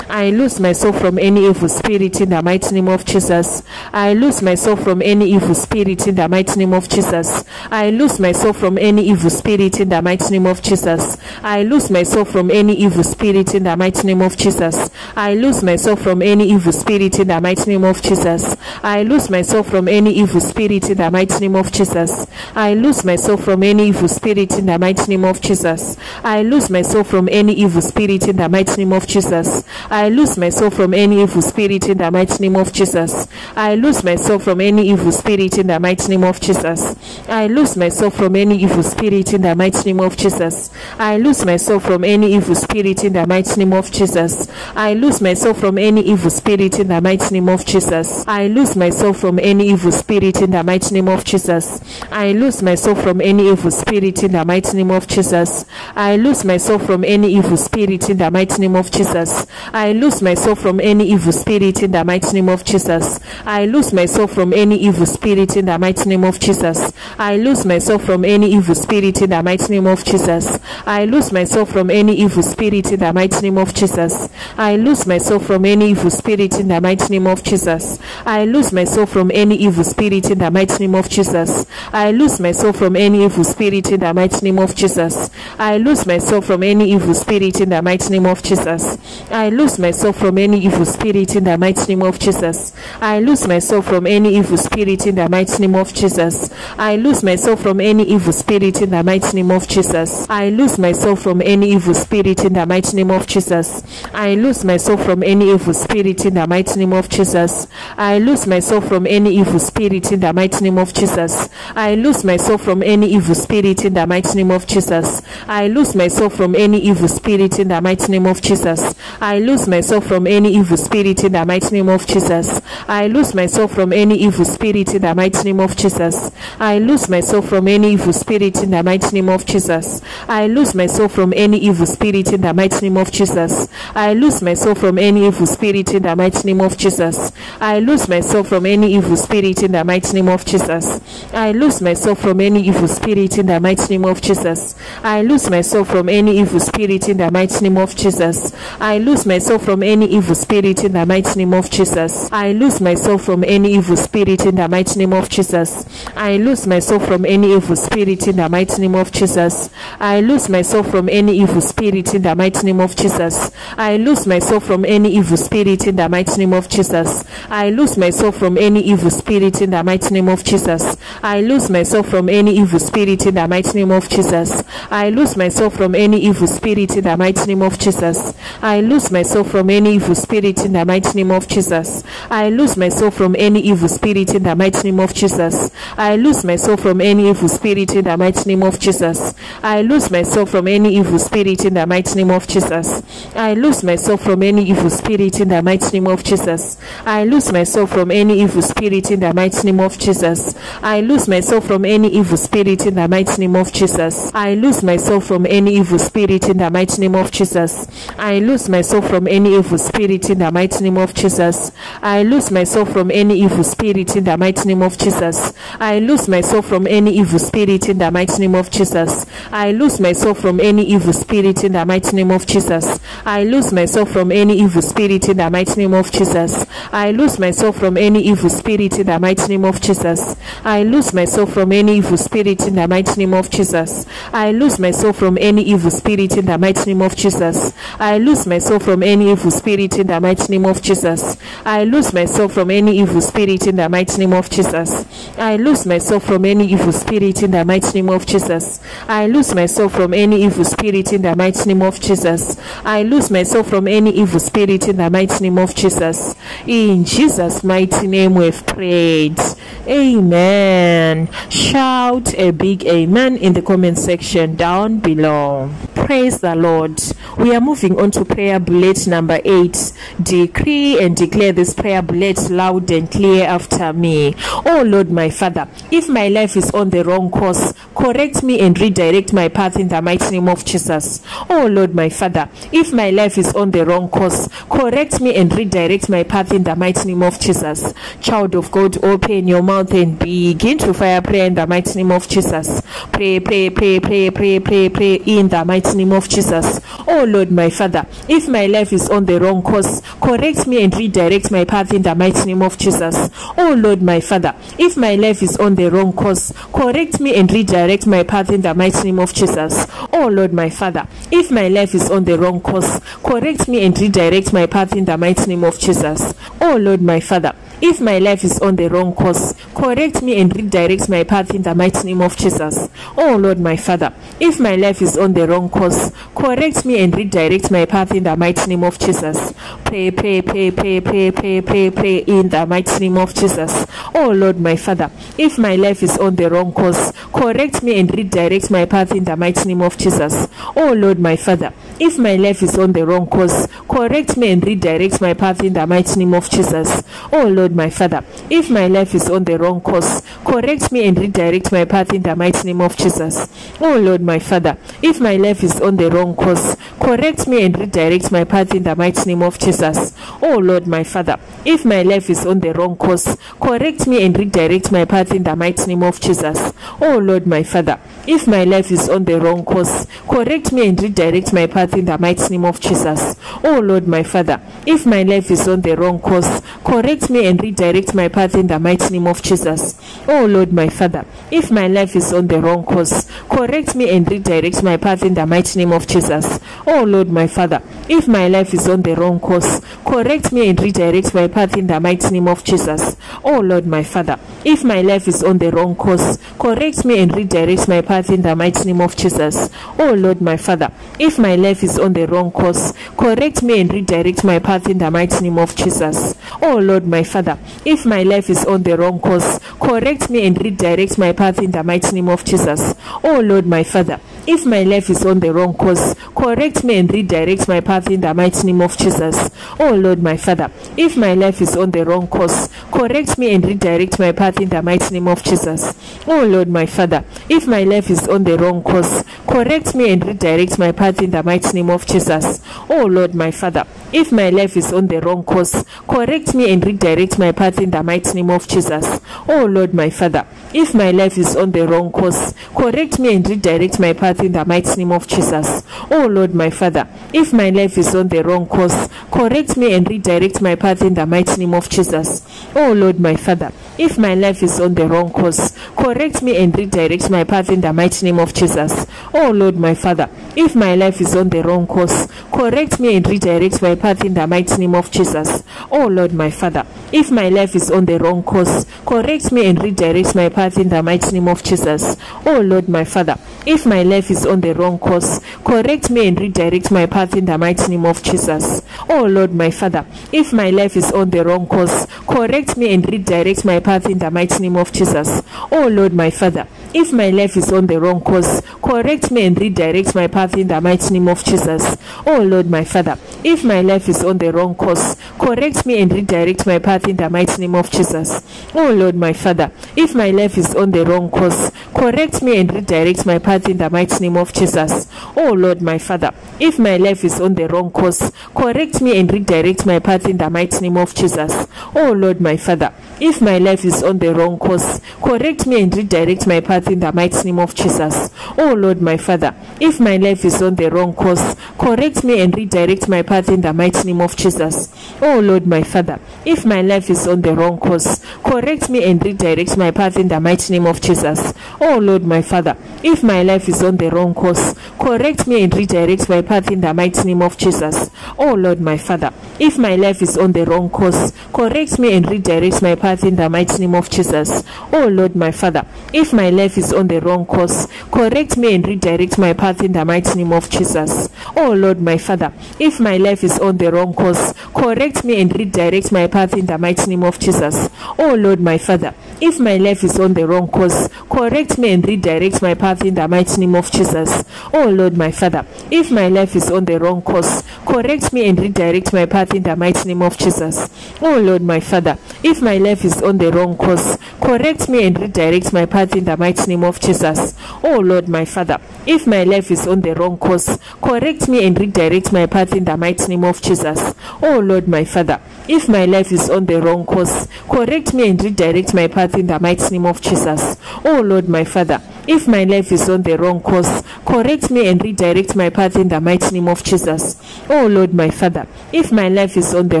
I lose myself from any evil spirit in the mighty name of Jesus. I lose myself from any evil spirit in the mighty name of Jesus. I lose myself from any evil spirit in the mighty name of Jesus. I lose myself from any evil spirit in the mighty name of Jesus. I lose myself from any evil spirit in the mighty name of Jesus. I lose myself from any evil spirit in the mighty name of Jesus. I lose myself from any evil spirit in the mighty name of Jesus. I lose myself from any evil spirit in the mighty name of Jesus. I lose myself from any evil spirit in the mighty name of Jesus. I lose myself from any evil spirit in the mighty name of Jesus. I lose myself from any evil spirit in the mighty name of Jesus. I lose myself from any evil spirit in the mighty name of Jesus. I lose myself from any evil spirit in the mighty name of Jesus. I lose myself from any evil spirit in the mighty name of Jesus. I lose myself from any evil spirit in the mighty name of Jesus. I lose myself from any evil spirit in the mighty name of Jesus. I lose myself from any evil spirit in the mighty name of Jesus. I lose myself from any evil spirit in the mighty name of Jesus. I lose myself from any evil spirit in the mighty name of Jesus. I lose myself from any evil spirit in the mighty name of Jesus. I lose myself from any evil spirit in the mighty name of Jesus. I lose myself from any evil spirit in the mighty name of Jesus. I lose myself from any evil spirit in the mighty name of Jesus. I lose myself from any evil spirit in the mighty name of Jesus. I lose myself from any evil spirit in the mighty name of Jesus. I lose myself from any evil spirit in the mighty name of Jesus. I lose myself from any evil spirit in the mighty name of Jesus. I lose myself from any evil spirit in the mighty name of Jesus. I lose myself from any evil spirit in the mighty name of Jesus. I lose myself from any evil spirit in the mighty name of Jesus. I lose myself from any evil spirit in the mighty name of Jesus. I lose myself from any evil spirit in the mighty name of Jesus. I lose myself from any evil spirit in the mighty name of Jesus. I lose myself from any evil spirit in the mighty name of Jesus. I lose myself from any evil spirit in the mighty name of Jesus. I lose myself from any evil spirit in the mighty name of Jesus. I lose myself from any evil spirit in the mighty name of Jesus. I lose myself from any evil spirit in the mighty name of Jesus. I lose myself from any evil spirit in the mighty name of Jesus. I lose myself from any evil spirit in the mighty name of Jesus. I lose myself from any evil spirit in the mighty name of Jesus. I lose myself from any evil spirit in the mighty name of Jesus. I lose myself from any evil spirit in the mighty name of Jesus. I lose myself from any evil spirit in the mighty name of Jesus. I lose myself from any evil spirit in the mighty name of Jesus. I lose myself from any evil spirit in the mighty name of Jesus. I lose myself from any evil spirit in the mighty name of Jesus. I lose myself from any evil spirit in the mighty name of Jesus. I lose myself from any evil spirit in the mighty name of Jesus. I lose myself from any evil spirit in the mighty name of Jesus. I lose myself from any evil spirit in the mighty name of Jesus. I lose myself from any evil spirit in the mighty name of Jesus. I lose myself from any evil spirit in the mighty name of Jesus. I lose myself from any evil spirit in the mighty name of Jesus. I lose myself from any evil spirit in the mighty name of Jesus. I lose myself from any evil spirit in the mighty name of Jesus. I lose myself from any evil spirit in the mighty name of Jesus. I lose myself from any evil spirit in the mighty name of Jesus. I lose myself from any evil spirit in the mighty name of Jesus. I lose myself from any evil spirit in the mighty name of Jesus. I lose myself from any evil spirit in the mighty name of Jesus. I lose myself from any evil spirit in the mighty name of Jesus. I lose myself from any evil spirit in the mighty name of Jesus. I lose myself from any evil spirit in the mighty name of Jesus. I lose myself from any evil spirit in the mighty name of Jesus. I lose myself from any evil spirit in the mighty name of Jesus. I lose myself from any evil spirit in the mighty name of Jesus. I lose myself from any evil spirit in the mighty name of Jesus. I lose myself from any evil spirit in the mighty name of Jesus. In Jesus' mighty name we've prayed. Amen. Shout a big amen in the comment section down below. Praise the Lord. We are moving on to prayer bullet number eight. Decree and declare this prayer bullet loud and clear after me. Oh Lord, my Father, if my life is on the wrong course, correct me and redirect my path in the mighty name of Jesus. Oh Lord, my Father, if my life is on the wrong course, correct me and redirect my path in the mighty name of Jesus. Child of God, open your mouth and begin to fire prayer in the mighty name of Jesus. Pray, pray, pray, pray, pray, pray, pray in the mighty name of Jesus. Oh Lord, my Father, if my life is on the wrong course, correct me and redirect my path in the mighty name of Jesus. Oh Lord, my Father, if my life is on the wrong course, correct me and redirect my path in the mighty name of Jesus. Oh Lord, my Father, if my life is on the wrong course, correct me and redirect my path in the mighty name of Jesus. Oh Lord, my Father, if my life is on the wrong course, correct me and redirect my path in the mighty name of Jesus. Oh Lord, my Father, if my life is on the wrong course, correct me and redirect my path in the mighty name of Jesus. Pray, pray, pray, pray, pray, pray, pray, pray in the mighty name of Jesus. Oh Lord, my Father, if my life is on the wrong course, correct me and redirect my path in the mighty name of Jesus. Oh Lord, my Father, if my life is on the wrong course, correct me and redirect my path in the mighty name of Jesus. Oh Lord, my Father, if my life is on the wrong course, correct me and redirect my path in the mighty name of Jesus. Oh Lord, my Father, if my life is on the wrong course, correct me and redirect my path in the mighty name of Jesus. Oh Lord, my Father, if my life is on the wrong course, correct me and redirect my path in the mighty name of Jesus. Oh Lord, my Father, if my life is on the wrong course, correct me and redirect my path in the mighty name of Jesus. Oh Lord, my Father, if my life is on the wrong course, correct me and redirect my path in the mighty name of Jesus. Oh Lord, my Father, if my life is on the wrong course, correct me and redirect my path in the mighty name of Jesus. Oh Lord, my Father, if my life is on the wrong course, correct me and redirect my path in the mighty name of Jesus. Oh Lord, my Father, if my life is on the wrong course, correct me and redirect my path in the mighty name of Jesus. Oh Lord, my Father, if my life is on the wrong course, correct me and redirect my path in the mighty name of Jesus. Oh Lord, my Father, if my life is on the wrong course, correct me and redirect my path in the mighty name of Jesus. Oh Lord, my Father, if my life is on the wrong course, correct me and redirect my path in the mighty name of Jesus. Oh Lord, my Father, if my life is on the wrong course, correct me and redirect my path in the mighty name of Jesus. Oh Lord, my Father, if my life is on the wrong course, correct me and redirect my path in the mighty name of Jesus. Oh Lord, my Father, if my life is on the wrong course, correct me and redirect my path in the mighty name of Jesus. Oh Lord, my Father, if my life is on the wrong course, correct me and redirect my path in the mighty name of Jesus. Oh Lord, my Father, if my life is on the wrong course, correct me and redirect my path in the mighty name of Jesus. Oh Lord, my Father, if my life is on the wrong course, correct me and redirect my path in the mighty name of Jesus. Oh Lord, my Father, if my life is on the wrong course, correct me and redirect my path in the mighty name of Jesus. Oh Lord, my Father, if my life is on the wrong course, correct me and redirect my path in the mighty name of Jesus. Oh Lord, my Father, if my life is on the wrong course, correct me and redirect my path in the mighty name of Jesus. Oh Lord, my Father, if my life is on the wrong course, correct me and redirect my path in the mighty name of Jesus. Oh Lord, my Father, if my life is on the wrong course, correct me and redirect my path in the mighty name of Jesus. Oh Lord, my Father, if my life is on the wrong course, correct me and redirect my path in the mighty name of Jesus. Oh Lord, my Father, if my life is on the wrong course, correct me and redirect my path in the mighty name of Jesus. Oh Lord, my Father, if my life is on the wrong course, correct me and redirect my path in the mighty name of Jesus. Oh Lord, my Father, if my life is on the wrong course, correct me and redirect my path in the mighty name of Jesus. Oh Lord, my Father, if my life is on the wrong course, correct me and redirect my path in the mighty name of Jesus. Oh Lord, my Father, if my life is on the wrong course, correct me and redirect my path in the mighty name of Jesus. Oh Lord, my Father, if my life is on the wrong course, correct me and redirect my path in the mighty name of Jesus. Oh Lord, my Father, if my life is on the wrong course, correct me and redirect my path in the mighty name of Jesus. Oh Lord, my Father, if my life is on the wrong course, correct me and redirect my path in the mighty name of Jesus. Oh Lord, my Father, if my life is on the wrong course, correct me and redirect my path in the mighty name of Jesus. Oh Lord, my Father, If my life is on the wrong course, correct me and redirect my path in the mighty name of Jesus. Oh Lord, my Father, if my life is on the wrong course, correct me and redirect my path in the mighty name of Jesus. Oh Lord, my Father, if my life is on the wrong course, correct me and redirect my path in the mighty name of Jesus. Oh Lord, my Father, if my life is on the wrong course, correct me and redirect my path in the mighty name of Jesus. Oh Lord, my Father, if my life is on the wrong course, correct me and redirect my path in the mighty name of Jesus. Oh Lord, my Father, if my life is on the wrong course, correct me and redirect my path in the mighty name of Jesus. Oh Lord, my Father, if my life is on the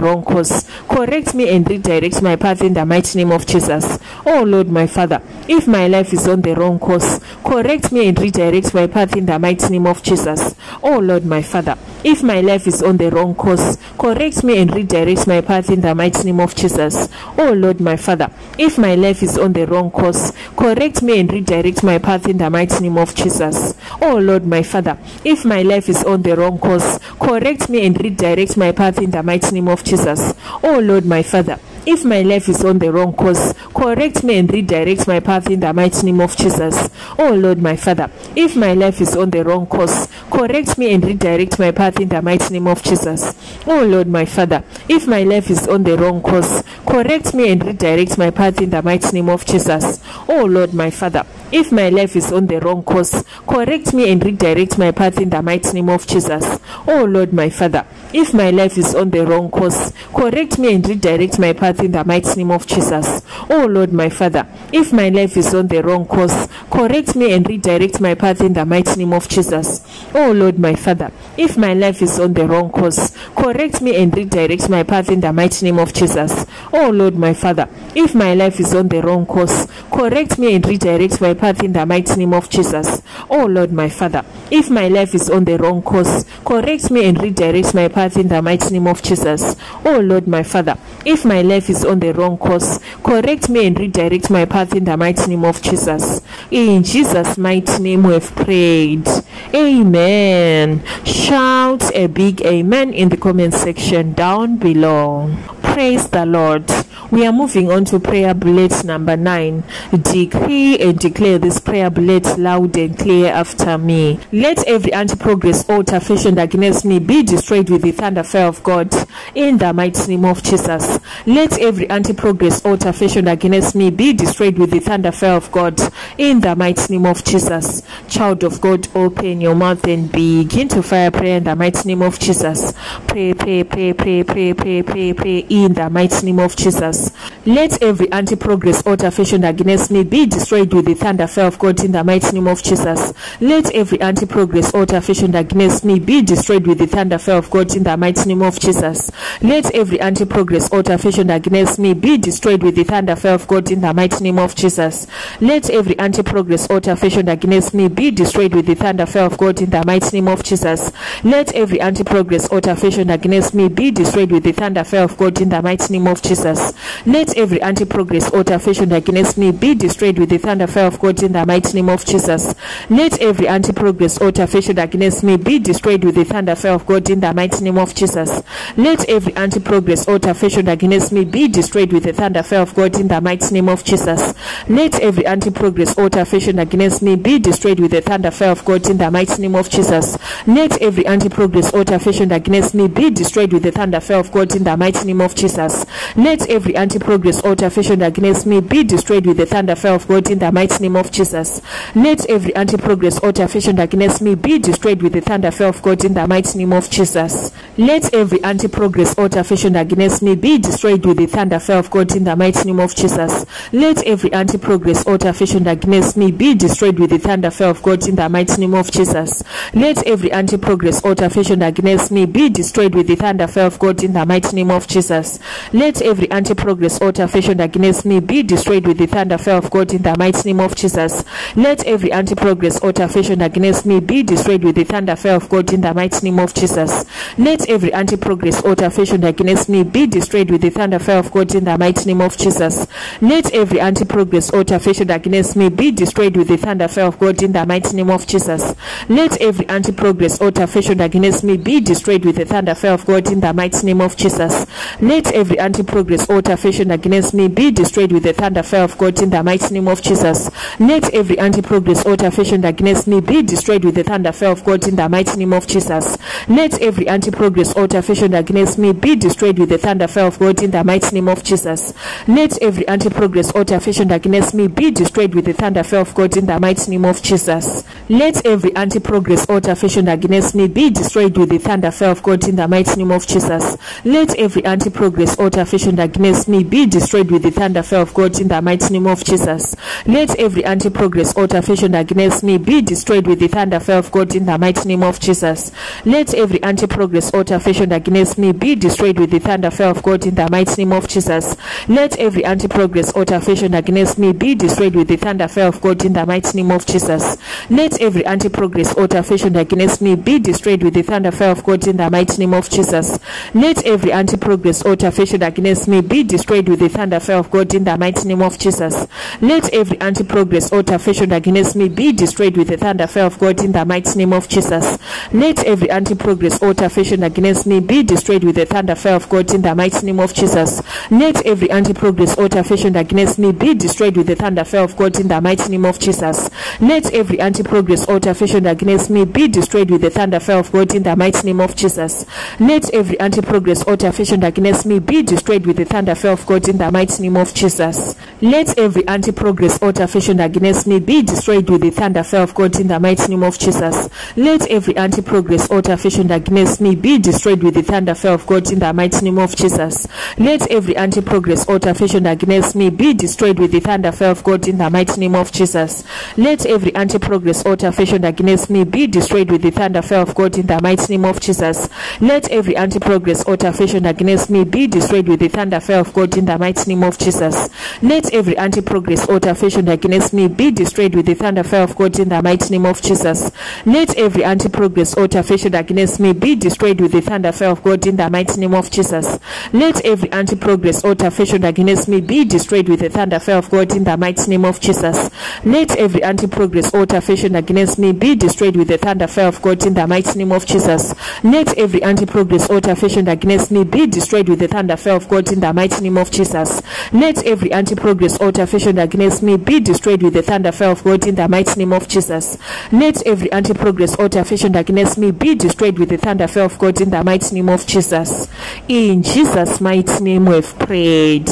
wrong course, correct me and redirect my path in the mighty name of Jesus. Oh Lord, my Father, if my life is on the wrong course, correct me and redirect my path in the mighty name of Jesus. Oh Lord, my Father, if my life is on the wrong course, correct me and redirect my path in the mighty name of Jesus. Oh Lord, my Father, if my life is on the wrong course, correct me and redirect my path in the mighty name of Jesus. Oh Lord, my Father, if my life is on the wrong course, correct me and redirect my path in the mighty name of Jesus. Oh Lord, my Father, if my life is on the wrong course, correct me and redirect my path in the mighty name of Jesus. Oh Lord, my Father, if my life is on the wrong course, correct me and redirect my path in the mighty name of Jesus. Oh Lord, my Father, if my life is on the wrong course, correct me and redirect my path in the mighty name of Jesus. Oh Lord, my Father, if my life is on the wrong course, correct me and redirect my path in the mighty name of Jesus. Oh Lord, my Father, if my life is on the wrong course, correct me and redirect my path in the mighty name of Jesus. Oh Lord, my Father, if my life is on the wrong course, correct me and redirect my path in the mighty name of Jesus. Oh Lord, my Father, if my life is on the wrong course, correct me and redirect my path in the mighty name of Jesus. Oh Lord, my Father, if my life is on the wrong course, correct me and redirect my path in the mighty name of Jesus. Oh Lord, my Father, if my life is on the wrong course, correct me and redirect my path in the mighty name of Jesus. Oh Lord, my Father, if my life is on the wrong course, correct me and redirect my path in the mighty name of Jesus. In Jesus' mighty name we've prayed. Amen. Shout a big amen in the comment section down below. Praise the Lord. We are moving on to prayer bullet number nine. Decree and declare this prayer bullet loud and clear after me. Let every anti progress altar fashioned against me be destroyed with the thunder fire of God in the mighty name of Jesus. Let every anti progress altar fashioned against me be destroyed with the thunder fire of God in the mighty name of Jesus. Child of God, open your mouth and begin to fire prayer in the mighty name of Jesus. Pray, pray, pray, pray, pray, pray, pray, pray in the mighty name of Jesus. Let every anti progress altar fashioned against me be destroyed with the thunder fire of God in the mighty name of Jesus. Let every anti progress altar fashioned against me be destroyed with the thunder fire of God in the mighty name of Jesus. Let every anti progress altar fashioned against me be destroyed with the thunder fire of God in the mighty name of Jesus. Let every anti progress altar fashioned against me be destroyed with the thunder fire of God in the mighty name of Jesus. Let every anti progress altar fashioned against me be destroyed with the thunder fire of God in the mighty name of Jesus. Let every anti progress altar fashioned against me be destroyed with the thunder fire of God in the mighty name of Jesus. Let every anti progress altar fashioned against me be destroyed with the thunder fire of God in the mighty name of Jesus. Let every anti progress altar fashioned against me be destroyed with the thunder fire of God in the mighty name of Jesus. Let every anti progress altar fashioned against me be destroyed with the thunder fire of God in the mighty name of Jesus. Let every anti progress altar fashioned against me be destroyed with the thunder fire of God in the mighty name of Jesus. Let every anti progress altar fashioned against me be destroyed with the thunder fire of God in the mighty name of Jesus. Let every anti progress altar fashioned against me be destroyed with the thunder fire of God in the mighty name of Jesus. Let every anti progress altar fashioned against me be destroyed with the thunder fire of God in the mighty name of Jesus. Let every anti progress altar fashioned against me be destroyed with the thunder fire of God in the mighty name of Jesus. Let every anti progress altar fashioned against me be destroyed with the thunder fire of God in the mighty name of Jesus. Let every anti progress altar fashioned against me be destroyed with the thunder fire of God in the mighty name of Jesus. Let every anti progress altar fashioned against me be destroyed with the thunder fire of God in the mighty name of Jesus. Let every anti progress altar fashioned against me be destroyed with the thunder fire of God in the mighty name of Jesus. Let every anti progress altar fashioned against me be destroyed with the thunder fire of God in the mighty name of Jesus. Let every anti progress altar fashioned against me be destroyed with the thunder fire of God in the mighty name of Jesus. Let every anti-progress altar fashioned against me be destroyed with the thunder fire of God in the mighty name of Jesus. Let every anti-progress altar fashioned against me be destroyed with the thunder fire of God in the mighty name of Jesus. Let every anti-progress altar fashioned against me be destroyed with the thunder fire of God in the mighty name of Jesus. Let every anti-progress altar fashioned against me be destroyed with the thunder fire of God in the mighty name of Jesus. Let every anti-progress altar fashioned against me be destroyed with the thunder fire of God in the mighty name of Jesus. Let every anti-progress altar fashioned against me be destroyed with the thunder fire of God in the mighty name of Jesus. Let every anti-progress altar fashioned against me be destroyed with the thunder fire of God in the mighty name of Jesus. Let every anti-progress altar fashioned against me be destroyed with the thunder fire of God in the mighty name of Jesus. Let every anti-progress altar fashioned against me be destroyed with the thunder fire of God in the mighty name of Jesus. Let every anti-progress altar fashioned against me be destroyed with the thunder fire of God in the mighty name of Jesus. Let every anti-progress altar fashioned against me be destroyed with the thunder fire of God in the mighty name of Jesus. Let every anti-progress altar fashioned against me be destroyed with the thunder fire of God in the mighty name of Jesus. Let every anti-progress altar fashioned against me be destroyed with the thunder fire of God in the mighty name of Jesus. Let every anti-progress altar fashioned against me be destroyed with the thunder fire of God in the mighty name of Jesus. Let every anti-progress altar fashioned against me be destroyed with the thunder fire of God in the mighty name of Jesus. Let every anti-progress altar fashioned against me be destroyed with the thunder fire of God in the mighty name of Jesus. Let every anti-progress altar fashioned against me be destroyed with the thunder fire of God in the mighty name of Jesus. Let every anti-progress altar fashioned against me be destroyed with the thunder fire of God in the mighty name of Jesus. Let every anti-progress altar fashioned against me be destroyed with the thunder fire of God in the mighty name of Jesus. Let every anti-progress altar fashioned against me be destroyed with the thunder fire of God in the mighty name of Jesus. Let every anti-progress altar fashioned against me be destroyed with the thunder fire of God in the mighty name of Jesus. Let every anti-progress altar fashioned against me be destroyed with the thunder fire of God in the mighty name of Jesus. Let every anti-progress altar fashioned against me be destroyed with the thunder fire of God in the mighty name of Jesus. Let every anti-progress altar fashioned against me be destroyed with the thunder fire of God in the mighty name of Jesus. Let every anti-progress altar fashioned against me be destroyed with the thunder fire of God in the mighty name of Jesus. Let every anti-progress altar fashioned against me be destroyed with the thunder fire of God in the mighty name of Jesus. Let every anti-progress altar fashioned against me be destroyed with the thunder fire of God in the mighty name of Jesus. Let every anti-progress altar fashioned against me be destroyed with the thunder fire of God in the mighty name of Jesus. In Jesus' mighty name we've prayed.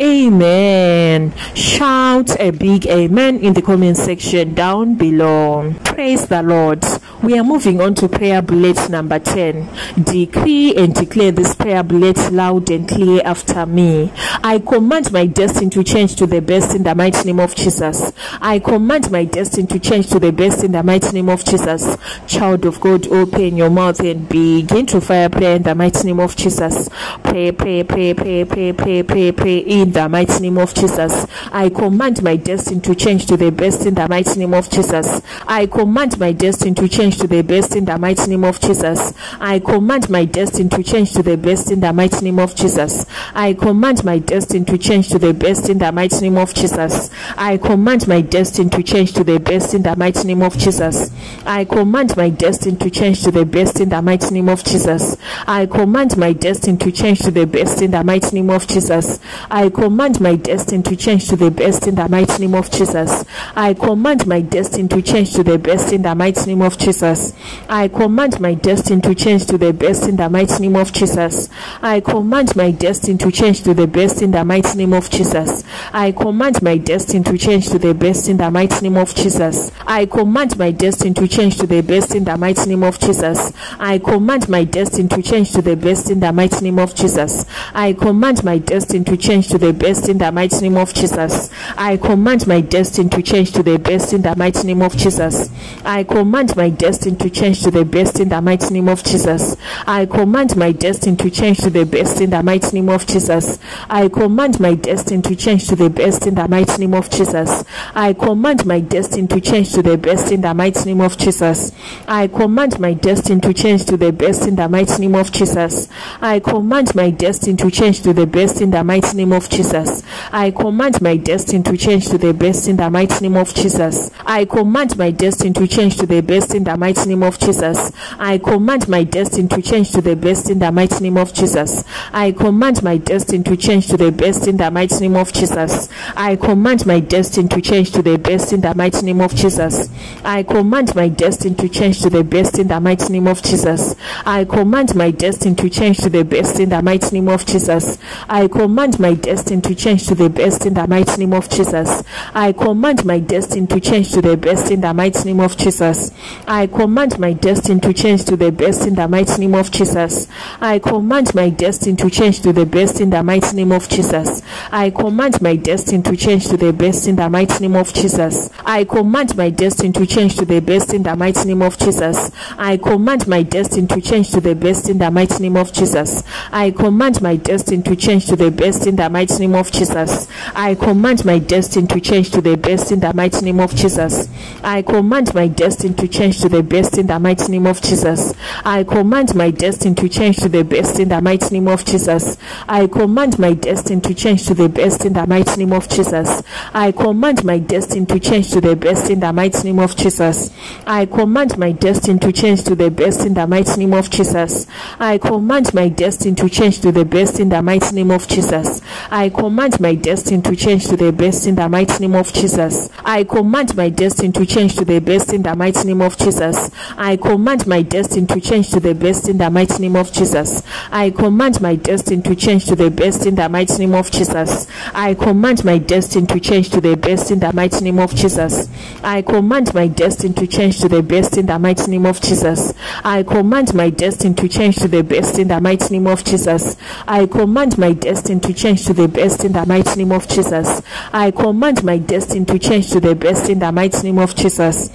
Amen. Shout a big amen in the comment section down below. Praise the Lord. We are moving on to prayer bullet number 10. Decree and declare this prayer bullet loud and clear after me. I command my destiny to change to the best in the mighty name of Jesus. I command my destiny to change to the best in the mighty name of Jesus. Child of God, open your mouth and begin to fire prayer in the mighty name of Jesus. Pray, pray, pray, pray, pray, pray, pray, pray in the mighty name of Jesus. I command my destiny to change to the best in the mighty name of Jesus. I command my destiny to change to the best in the mighty name of Jesus. I command my destiny to change to the best in the mighty name of Jesus. I command my destiny to change to the best in the mighty name of Jesus. I command my destiny to change to the best in the mighty name of Jesus. I command my destiny to change to the best in the mighty name of Jesus. I command my destiny to change to the best in the mighty name of Jesus. I command my destiny to change to the best in the mighty name of Jesus. I command my destiny to change to the best in the mighty name of Jesus. I command my destiny to change to the best in the mighty name of Jesus. I command my destiny to change to the best in the mighty name of Jesus. I command my destiny to change to the best in the mighty name of Jesus. I command my destiny to change to the best in the mighty name of Jesus. I command my destiny to change to the best in the mighty name of Jesus. I command my destiny to change to the best in the mighty name of Jesus. I command my destiny to change to the best in the mighty name of Jesus. I command my destiny to change to the best in the mighty name of Jesus. I command my destiny to change to the best in the mighty name of Jesus. I command my destiny to change to the best in the mighty name of Jesus. I command my destiny to change to the best in the mighty name of Jesus. I command my destiny to change to the best in the mighty name of Jesus. I command my destiny to change to the best in the mighty name of Jesus. I command my destiny to change to the best in the mighty name of Jesus. I command my destiny to change to the best in the mighty name of Jesus. I command my destiny to change to the best in the mighty name of Jesus. I command my destiny to change to the best in the mighty name of Jesus. I command my destiny to change to the best in the mighty name of Jesus. I command my destiny to change to the best in the mighty name of Jesus. I command my destiny to change to the best in the mighty name of Jesus. I command my destiny to change to the best in the mighty name of Jesus. I command my destiny to change to the best in the mighty name of Jesus. I command my destiny to change to the best in the mighty name of Jesus. I command my destiny to change to the best in the mighty name of Jesus. I command my destiny to change to the best in the mighty name of Jesus. I command my destiny to change to the best in the mighty name of Jesus. I command my destiny to change to the best in the mighty name of Jesus. I command my destiny to change to the best in the mighty name of Jesus. I command my destiny to change to the best in the mighty name of Jesus. I command my destiny to change to the best in the mighty name of Jesus. I command my destiny to change to the best in the mighty name of Jesus. I command my destiny to change to the best in the mighty name of Jesus. I command my destiny to change to the best in the mighty name of Jesus. I command my destiny to change to the best in the mighty name of Jesus. I command my destiny to change to the best in the mighty name of Jesus. I command my destiny to change to the best in the mighty name of Jesus. I command my destiny to change to the best in the mighty name of Jesus. I command my destiny to change to the best in the mighty name of Jesus. I command my destiny to change to the best in the mighty name of Jesus. I command my destiny to change to the best in the mighty name of Jesus. I command my destiny to change to the best in the mighty name of Jesus. I command my destiny to change to the best in the mighty name of Jesus. I command my destiny to change to the best in the mighty name of Jesus. I command my destiny to change to the best in the mighty name of Jesus.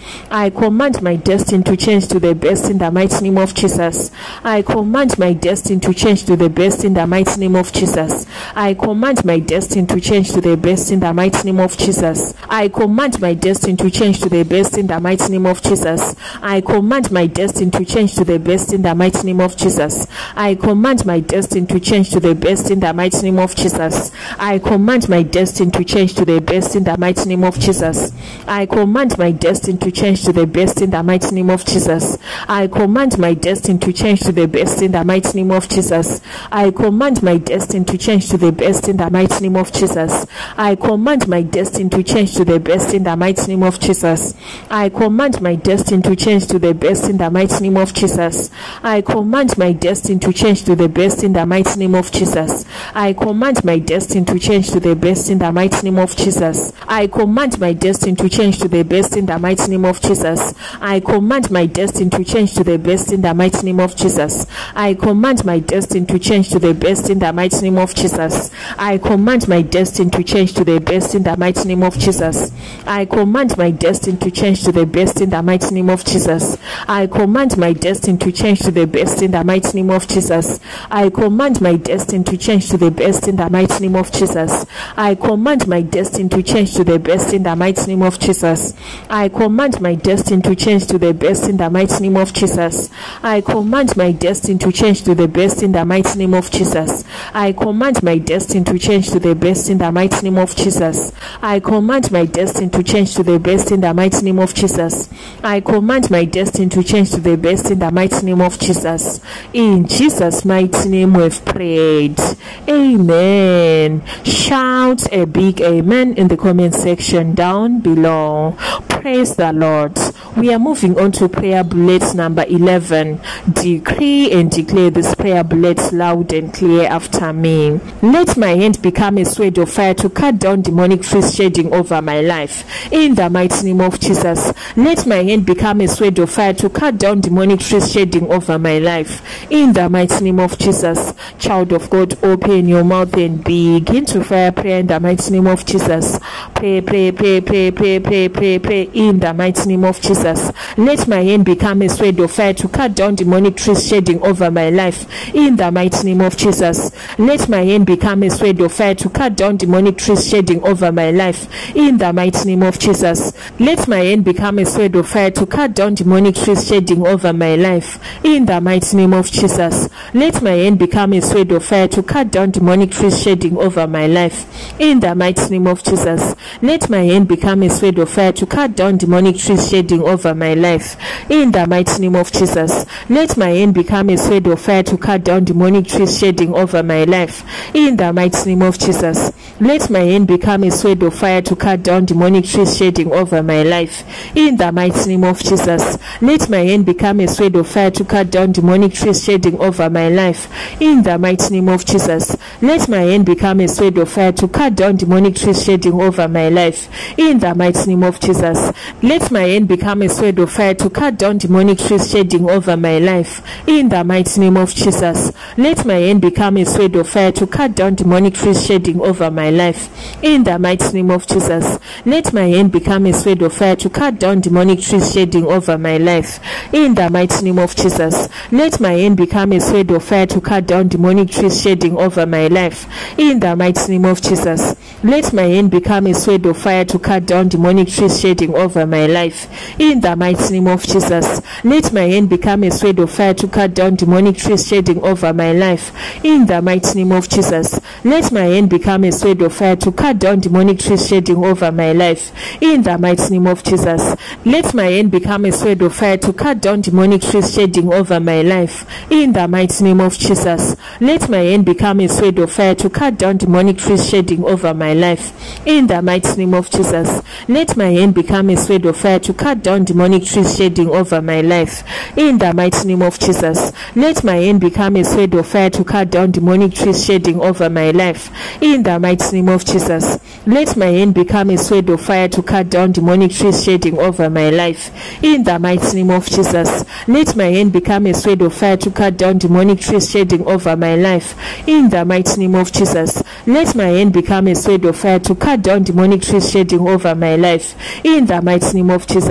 Command my destiny to change to the best in the mighty name of Jesus. I command my destiny to change to the best in the mighty name of Jesus. I command my destiny to change to the best in the mighty name of Jesus. I command my destiny to change to the best in the mighty name of Jesus. I command my destiny to change to the best in the mighty name of Jesus. I command my destiny to change to the best in the mighty name of Jesus. I command my destiny to change to the best in the mighty name of Jesus. I command my destiny to change to the best in the mighty name of Jesus. I command my destiny to change to the best in the mighty name of Jesus. I command my destiny to change to the best in the mighty name of Jesus. I command my destiny to change to the best in the mighty name of Jesus. I command my destiny to change to the best in the mighty name of Jesus. I command my destiny to change to the best in the mighty name of Jesus. I command my destiny to change to the best in the mighty name of Jesus. I command my destiny to change to the best in the mighty name of Jesus. I command my destiny to change to the best in the mighty name of Jesus. I command my destiny to change to the best in the mighty name of Jesus. I command my destiny to change to the best in the mighty name of Jesus. I command my destiny to change to the best in the mighty name of Jesus. I command my destiny to change to the best in the mighty name of Jesus. I command my destiny to change to the best in the mighty name of Jesus. I command my destiny to change to the best in the mighty name of Jesus. I command my destiny to change to the best in the mighty name of Jesus. I command my destiny to change to the best in the mighty name of Jesus. I command my destiny to change to the best in the mighty name of Jesus. I command my destiny to change to the best in the mighty name of Jesus. I command my destiny to change to the best in the mighty name of Jesus. In Jesus' mighty name we've prayed. Amen. Shout a big amen in the comment section down below. Praise the Lord. We are moving on to prayer bullet number 11. Decree and declare this prayer bullet loud and clear after me. Let my hand become a sword of fire to cut down demonic fist shedding over my life. In the mighty name of Jesus. Let my hand become a sword of fire to cut down demonic fist shedding over my life. In the mighty name of Jesus. Child of God, open your mouth and begin to fire prayer in the mighty name of Jesus. Pray, pray, pray, pray, pray, pray, pray, pray in the mighty name of Jesus. Let my hand become a sword of fire to cut down demonic trees shedding over my life in the mighty name of Jesus. Let my hand become a sword of fire to cut down demonic trees shedding over my life in the mighty name of Jesus. Let my hand become a sword of fire to cut down demonic trees shedding over my life in the mighty name of Jesus. Let my hand become a sword of fire to cut down demonic trees shedding over my life in the mighty name of Jesus. Let my hand become a sword of fire to cut down demonic trees shedding over my life. In the mighty name of Jesus, let my hand become a sword of fire to cut down demonic trees shedding over my life. In the mighty name of Jesus, let my hand become a sword of fire to cut down demonic trees shedding over my life. In the mighty name of Jesus, let my hand become a sword of fire to cut down demonic trees shedding over my life. In the mighty name of Jesus, let my hand become a sword of fire to cut down demonic trees shedding over my life. In the mighty name of Jesus, let my hand become a sword of fire to cut down demonic trees shedding over my life. In the mighty name of Jesus, let my hand become a sword of fire to cut down demonic trees shedding over my life. In the mighty name of Jesus, let my hand become a sword of fire to cut down demonic trees shedding over my life. In the mighty name of Jesus, let my hand become a sword of fire to cut down demonic trees shedding over my life. In the mighty name of Jesus, let my hand become a sword of fire to cut down demonic trees shedding over my life. In the mighty name of Jesus, let my hand become a sword of fire to cut down demonic trees shedding over my life. In the mighty name of Jesus, let my hand become a sword of fire to cut down demonic trees shedding over my life. In the mighty name of Jesus, let my hand become a sword of fire to cut down demonic trees shedding over my life. In the mighty name of Jesus, let my hand become a sword of fire to cut down demonic trees shedding over my life. In the mighty name of Jesus, let my hand become a sword of fire to cut down demonic trees shedding over my life. In the mighty name of Jesus, let my hand become a sword of fire to cut down demonic trees shedding over my life. In the mighty name of Jesus, let my hand become a sword of fire to cut down demonic trees shedding over my life. In the mighty name of Jesus, let my hand become a sword of fire to cut down demonic trees shedding over my life. In the mighty name of Jesus, let my hand become a sword of fire to cut down demonic trees shedding over my life. In the mighty name of Jesus,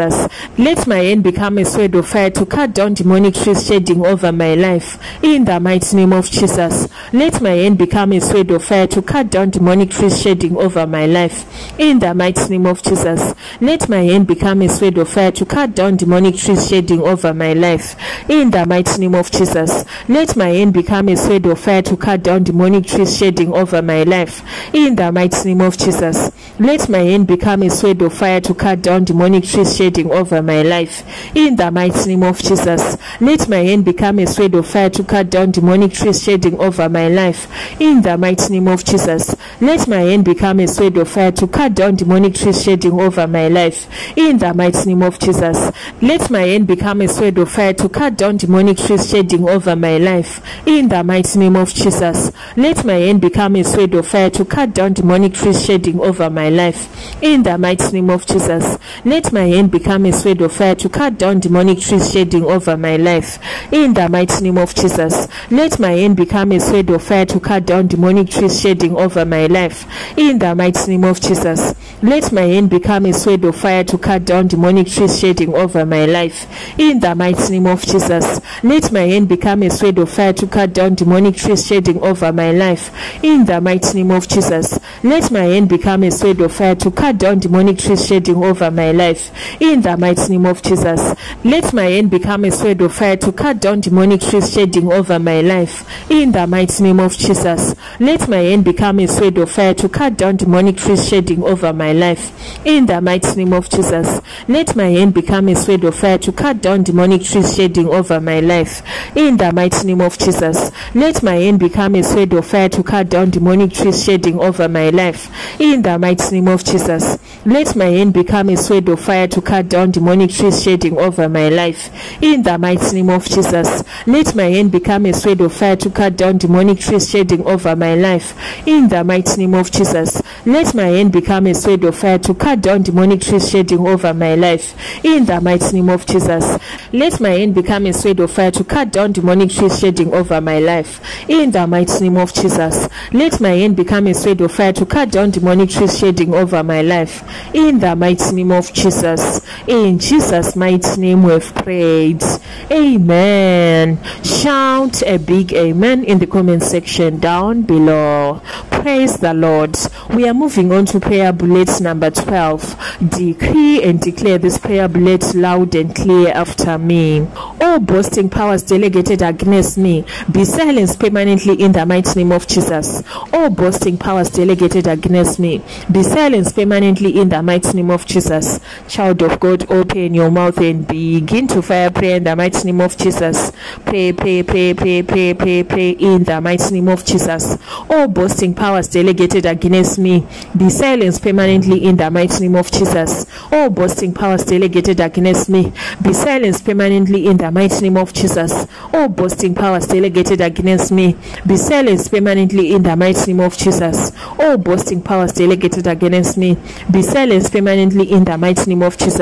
let my hand become a sword of fire to cut down demonic trees shedding over my life. In the mighty name of Jesus, let my hand become a sword of fire to cut down demonic trees shedding over my life. In the mighty name of Jesus, let my hand become a sword of fire to cut down demonic trees shedding over my life. In the mighty name of Jesus, let my hand become a sword of fire to cut down demonic trees shedding over my life. In the mighty name of Jesus, let my hand become a sword of fire to cut down demonic trees shedding over my life. In the mighty name of Jesus, let my hand become a sword of fire to cut down demonic trees shedding over my life. In the mighty name of Jesus, let my hand become a sword of fire to cut down demonic trees shedding over my life. In the mighty name of Jesus, let my hand become a sword of fire to cut down demonic trees shedding over my life. In the mighty name of Jesus, let my hand become a sword of fire to cut down demonic trees shedding over my life. In the mighty name of Jesus, let my hand become a sword of fire to cut down demonic trees shedding over my life. In the mighty name of Jesus, let my hand become a sword of fire to cut down demonic trees shedding over my life. In the mighty name of Jesus, let my hand become a sword of fire to cut down demonic trees shedding over my life. In the mighty name of Jesus, let my hand become a sword of fire to cut down demonic trees shedding over my life. In the mighty name of Jesus, let my hand become a sword of fire to cut down demonic trees shedding over my life. In the mighty name of Jesus, let my hand become a sword of fire to cut down demonic trees shedding over my life. In the mighty name of Jesus, let my hand become a sword of fire to cut down demonic trees shedding over my life. In the mighty name of Jesus, let my hand become a sword of fire to cut down demonic trees shedding over my life. In the mighty name of Jesus, let my hand become a sword of fire to cut down demonic trees shedding over my life. In the mighty name of Jesus, let my hand become a sword of fire to cut down demonic trees shading over my life. In the mighty name of Jesus, let my hand become a sword of fire to cut down demonic trees shading over my life. In the mighty name of Jesus, let my hand become a sword of fire to cut down demonic trees shading over my life. In the mighty name of Jesus, let my hand become a sword of fire to cut down demonic trees shading over my life. In the mighty name of Jesus, let my hand become a sword of fire to cut down demonic trees shedding over my life. In the mighty name of Jesus, in Jesus' mighty name we've prayed. Amen. Shout a big amen in the comment section down below. Praise the Lord. We are moving on to prayer bullet number 12. Decree and declare this prayer bullet loud and clear after me. All boasting powers delegated against me be silenced permanently in the mighty name of Jesus. All boasting powers delegated against me be silenced permanently in the mighty name of Jesus. Child of God, open your mouth and begin to fire pray in the mighty name of Jesus. Pray, pray, pray, pray, pray, pray, pray in the mighty name of Jesus. All boasting powers delegated against me be silenced permanently in the mighty name of Jesus. All boasting powers delegated against me be silenced permanently in the mighty name of Jesus. All boasting powers delegated against me be silenced permanently in the mighty name of Jesus. All boasting powers delegated against me be silenced permanently in the mighty name of Jesus.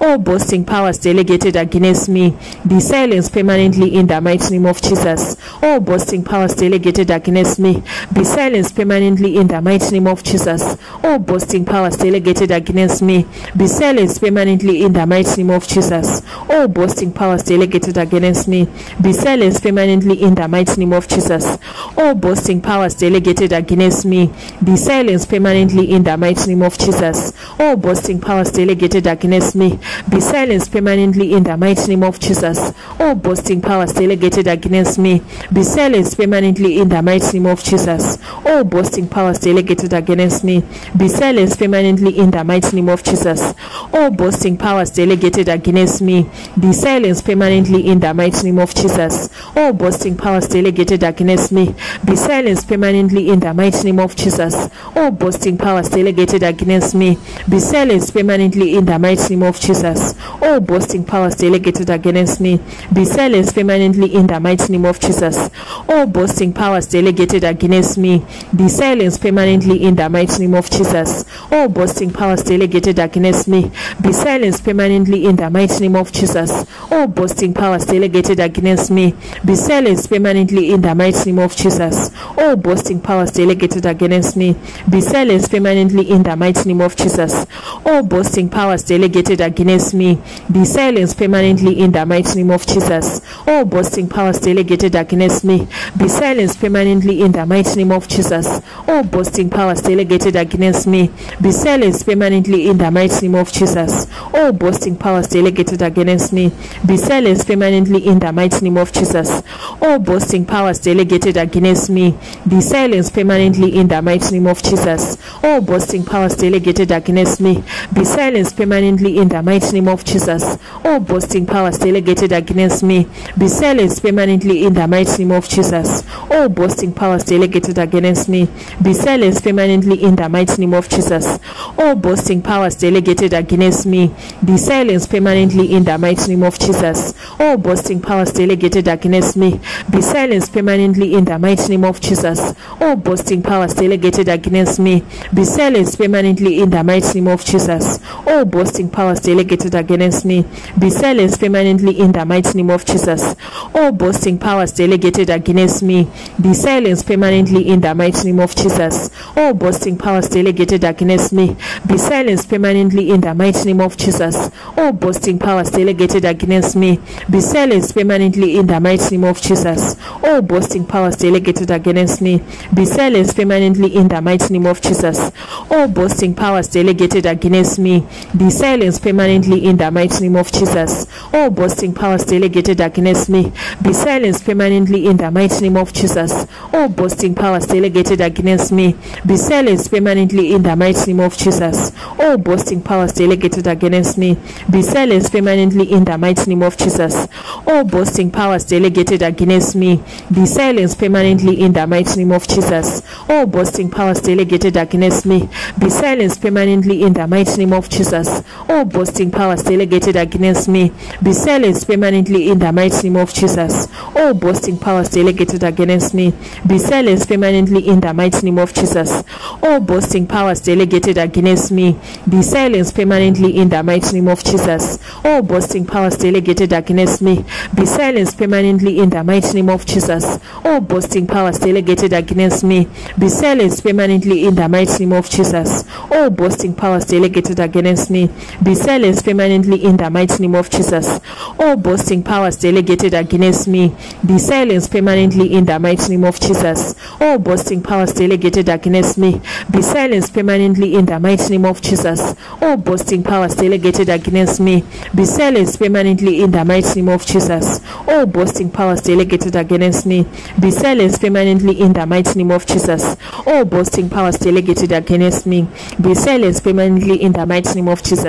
All boasting powers delegated against me be silenced permanently in the mighty name of Jesus. All boasting powers delegated against me be silenced permanently in the mighty name of Jesus. All boasting powers delegated against me be silenced permanently in the mighty name of Jesus. All boasting powers delegated against me be silenced permanently in the mighty name of Jesus. All boasting powers delegated against me be silenced permanently in the mighty name of Jesus. All boasting powers delegated against me be silenced permanently in the mighty name of Jesus. All boasting powers delegated against me be silenced permanently in the mighty name of Jesus. All boasting powers delegated against me be silenced permanently in the mighty name of Jesus. All boasting powers delegated against me be silenced permanently in the mighty name of Jesus. All boasting powers delegated against me be silenced permanently in the mighty name of Jesus. All boasting powers delegated against me be silenced permanently in the mighty name of Jesus. All boasting powers delegated against me be silenced permanently in the mighty name of Jesus. All boasting powers delegated against me be silenced permanently in the mighty name of Jesus. All boasting powers delegated against me be silenced permanently in the mighty name of Jesus. All boasting powers delegated against me be silenced permanently in the mighty name of Jesus. All boasting powers delegated against me be silenced permanently in the mighty name of Jesus. All boasting powers delegated against me be silenced permanently in the mighty name of Jesus. All boasting powers delegated against me be silenced permanently in the mighty name of Jesus. All boasting powers delegated against me be silenced permanently in the mighty name of Jesus. All boasting powers delegated against me be silenced permanently in the mighty name of Jesus. All boasting powers delegated against me be silenced permanently in the mighty name of Jesus. All boasting powers delegated against me be silenced permanently in the mighty name of Jesus. All boasting powers delegated against me be silenced permanently in the mighty name of Jesus. All boasting powers delegated against me be silenced permanently in the mighty name of Jesus. All boasting powers delegated against me be silenced permanently in the mighty name of Jesus. All boasting powers delegated against me be silenced permanently in the mighty name of Jesus. All boasting powers delegated against me be silenced permanently in the mighty name of Jesus. All boasting powers delegated against me be silenced permanently in the mighty name of Jesus. All boasting powers delegated against me be silenced permanently in the mighty name of Jesus. All boasting powers delegated against me be silenced permanently in the mighty name of Jesus. All boasting powers delegated against me be silenced permanently in the mighty name of Jesus. All boasting powers delegated against me be silenced permanently in the mighty name of Jesus. All boasting powers delegated against me be silenced permanently in the mighty name of Jesus. All boasting powers delegated against me be silenced permanently in the mighty name of Jesus. All boasting powers delegated against me be silenced permanently in the mighty name of Jesus. All boasting powers delegated against me be silenced permanently in the mighty name of Jesus. All boasting powers delegated against me be silenced permanently in the mighty name of Jesus. All boasting powers delegated against me be silenced permanently in the mighty name of Jesus. All boasting powers delegated against me be silenced permanently in the mighty name of Jesus. All boasting powers delegated against me be silenced permanently in the mighty name of Jesus. All boasting powers delegated against me be silenced permanently in the mighty name of Jesus. All boasting powers delegated against me be silenced permanently in the mighty name of Jesus. All boasting powers delegated against me be silenced permanently in the mighty name of Jesus. All boasting powers delegated against me be silenced permanently in the mighty name of Jesus. All boasting powers delegated against me be silenced permanently in the mighty name of Jesus. All boasting powers delegated against me be silenced permanently in the mighty name of Jesus. All boasting powers delegated against me be silenced permanently in the mighty name of Jesus. All boasting powers delegated against me be silenced permanently in the mighty name of Jesus. All boasting powers delegated against me be silenced permanently in the mighty name of Jesus.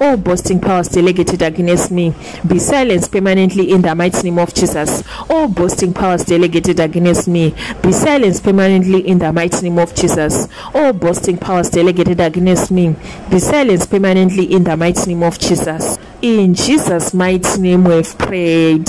All boasting powers delegated against me be silenced permanently in the mighty name of Jesus. All boasting powers delegated against me be silenced permanently in the mighty name of Jesus. All boasting powers delegated against me be silenced permanently in the mighty name of Jesus. In Jesus' mighty name we've prayed.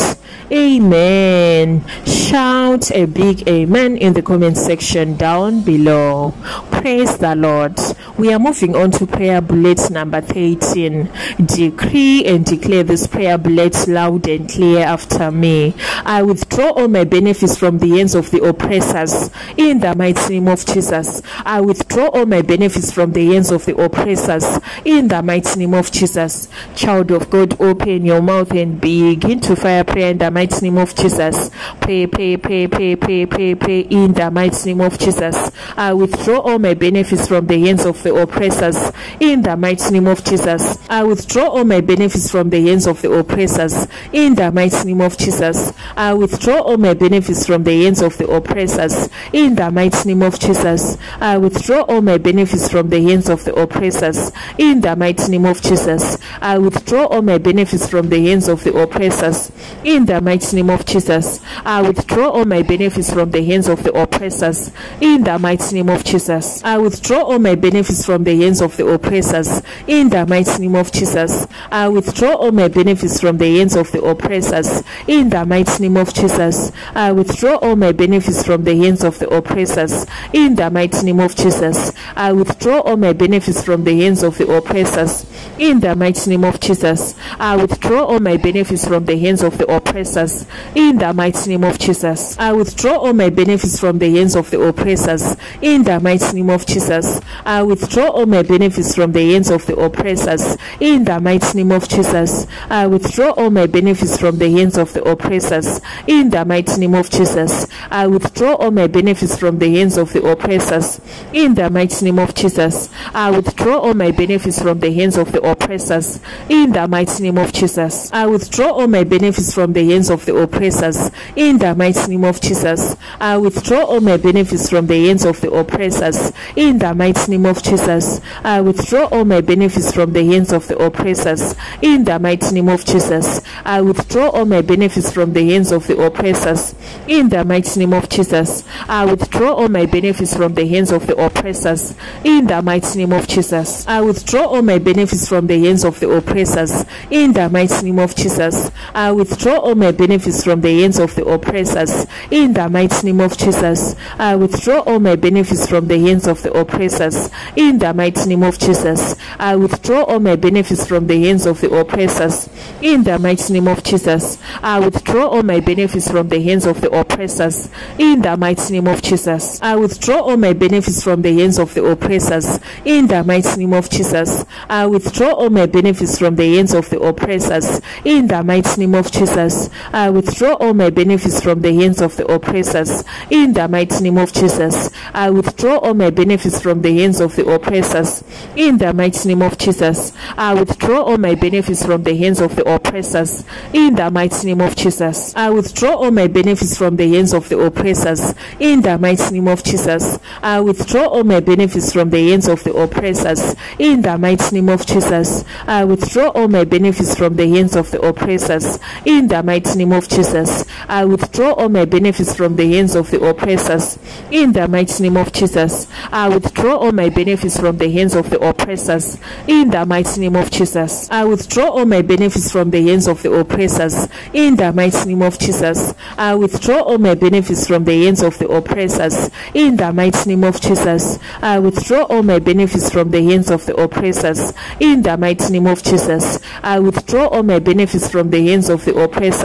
Amen. Shout a big amen in the comment section down below. Praise the Lord. We are moving on to prayer bullet number 13. Decree and declare this prayer bullet loud and clear after me. I withdraw all my benefits from the hands of the oppressors in the mighty name of Jesus. I withdraw all my benefits from the hands of the oppressors in the mighty name of Jesus. Child of God, open your mouth and begin to fire prayer the mighty name of Jesus. Pray, pray, pray, pray, pray, pray, pray in the mighty name of Jesus. I withdraw all my benefits from the hands of the oppressors in the mighty name of Jesus. I withdraw all my benefits from the hands of the oppressors in the mighty name of Jesus. I withdraw all my benefits from the hands of the oppressors in the mighty name of Jesus. I withdraw all my benefits from the hands of the oppressors in the mighty name of Jesus. I withdraw all my benefits from the hands of the oppressors in the mighty name of Jesus. I withdraw all my benefits from the hands of the oppressors in the mighty name of Jesus. I withdraw all my benefits from the hands of the oppressors in the mighty name of Jesus. I withdraw all my benefits from the hands of the oppressors in the mighty name of Jesus. I withdraw all my benefits from the hands of the oppressors in the mighty name of Jesus. I withdraw all my benefits from the hands of the oppressors in the mighty name of Jesus. I withdraw all my benefits from the hands of the oppressors in the mighty name of Jesus. I withdraw all my benefits from the hands of the oppressors in the mighty name of Jesus. I withdraw all my benefits from the hands of the oppressors in the mighty name of Jesus. I withdraw all my benefits from the hands of the oppressors in the mighty name of Jesus. I withdraw all my benefits from the hands of the oppressors in the mighty name of Jesus. I withdraw all my benefits from the hands of the oppressors in the mighty name of Jesus. I withdraw all my benefits from the hands of the oppressors in the mighty name of Jesus. I withdraw all my benefits from the hands of the oppressors in the mighty name of Jesus. I withdraw all my benefits from the hands of the oppressors in the mighty name of Jesus. I withdraw all my benefits from the hands of the oppressors in the mighty name of Jesus. I withdraw all my benefits from the hands of the oppressors in the mighty name of Jesus. I withdraw all my benefits from the hands of the oppressors in the mighty name of Jesus. I withdraw all my benefits from the hands of the oppressors in the mighty name of Jesus. I withdraw all my benefits from the hands of the oppressors in the mighty name of Jesus. I withdraw all my benefits from the hands of the oppressors in the mighty name of Jesus. I withdraw all my benefits from the hands of the oppressors in the mighty name of Jesus. I withdraw all my benefits from the hands of the oppressors in the mighty name of Jesus. I withdraw all my benefits from the hands of the oppressors in the mighty name of Jesus. I withdraw all my benefits from the hands of the oppressors in the mighty name of Jesus. I withdraw all my benefits from the hands of the oppressors in the mighty name of Jesus. I withdraw all my benefits from the hands of the oppressors in the mighty name of Jesus. I withdraw all my benefits from the hands of the oppressors in the mighty name of Jesus. I withdraw all my benefits from the hands of the oppressors in the mighty name of Jesus. I withdraw all my benefits from the hands of the oppressors in the mighty name of Jesus. I withdraw all my benefits from the hands of the oppressors in the mighty name of Jesus. I withdraw all my benefits from the hands of the oppressors in the mighty name of Jesus. I withdraw all my benefits from the hands of the oppressors in the mighty name of Jesus. I withdraw all my benefits from the hands of the oppressors in the mighty name of Jesus. I withdraw all my benefits from the hands of the oppressors in the mighty name of Jesus. I withdraw all my benefits from the hands of the oppressors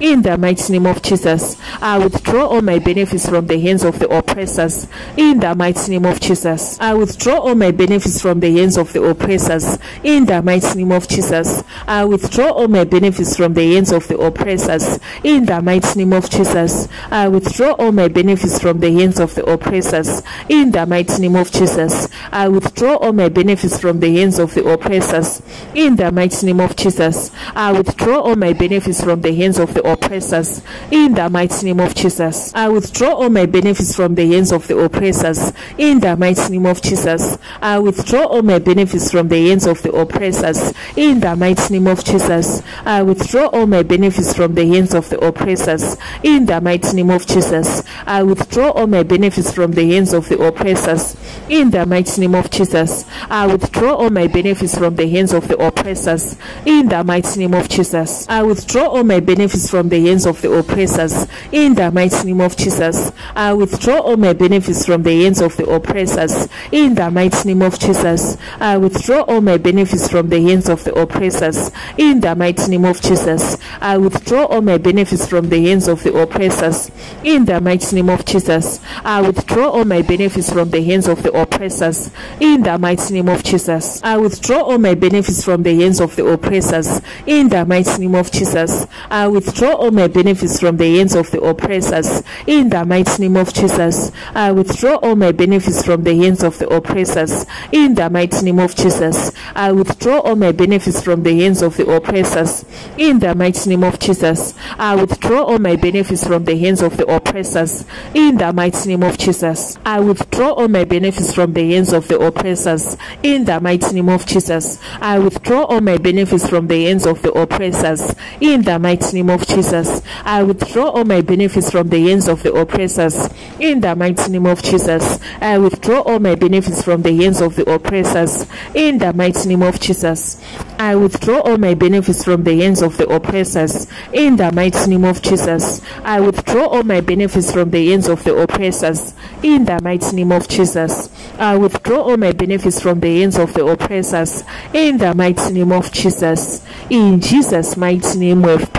in the mighty name of Jesus. I withdraw all my benefits from the hands of the oppressors in the mighty name of Jesus. I withdraw all my benefits from the hands of the oppressors in the mighty name of Jesus. I withdraw all my benefits from the hands of the oppressors in the mighty name of Jesus. I withdraw all my benefits from the hands of the oppressors. In the mighty name of Jesus. I withdraw all my benefits from the hands of the oppressors. In the mighty name of Jesus. I withdraw all my benefits from the hands of the oppressors. In the mighty name of Jesus. I withdraw all my benefits from the hands of the oppressors. In the mighty name of Jesus. I withdraw all my benefits from the hands of the oppressors. In the mighty name of Jesus. I withdraw all my benefits from the hands of the oppressors. In the mighty name of Jesus. I withdraw all my benefits from the hands of the oppressors. In the mighty name of Jesus. I withdraw all my benefits from the hands of the oppressors. In the mighty name of Jesus. I withdraw all my benefits from the hands of the oppressors. In the mighty name of Jesus. I withdraw all my benefits from the hands of the oppressors. In the mighty name of Jesus. I withdraw all my benefits from the hands of the oppressors. In the mighty name of Jesus. I withdraw all my benefits from the hands of the oppressors. In the mighty name of Jesus. I withdraw all my benefits from the hands of the oppressors. In the mighty name of Jesus. I withdraw all my benefits from the hands of the oppressors. In the mighty name of Jesus. I withdraw all my benefits from the hands of the oppressors. In the mighty name of Jesus. I withdraw all my benefits from the hands of the oppressors. In the mighty name of Jesus. I withdraw all my benefits from the hands of the oppressors. In the mighty name of Jesus. I withdraw all my benefits from the hands of the oppressors. In the mighty name of Jesus. I withdraw all my benefits from the hands of the oppressors. In the mighty name of Jesus. I withdraw all my benefits from the hands of the oppressors. In the mighty name of Jesus. I withdraw all my benefits from the hands of the oppressors. In the mighty name of Jesus. I withdraw all my benefits from the hands of the oppressors. In the mighty name of Jesus. I withdraw all my benefits from the hands of the oppressors. In the mighty name of Jesus. I withdraw all my benefits from the hands of the oppressors. In the mighty name of Jesus. I withdraw all my benefits from the hands of the oppressors. In the mighty name of Jesus. In Jesus' mighty name we've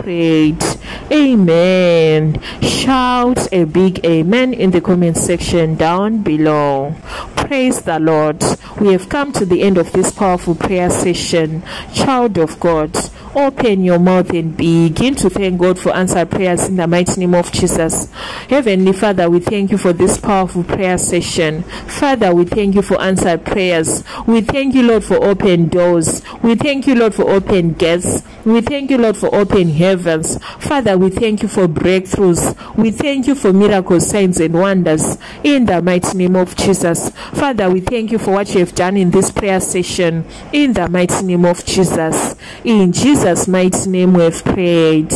Amen. Shout a big amen in the comment section down below. Praise the Lord. We have come to the end of this powerful prayer session. Child of God, open your mouth and begin to thank God for answered prayers in the mighty name of Jesus. Heavenly Father, we thank you for this powerful prayer session. Father, we thank you for answered prayers. We thank you, Lord, for open doors. We thank you, Lord, for open gates. We thank you, Lord, for open Father, we thank you for breakthroughs. We thank you for miracles, signs, and wonders in the mighty name of Jesus. Father, we thank you for what you have done in this prayer session in the mighty name of Jesus. In Jesus' mighty name we have prayed.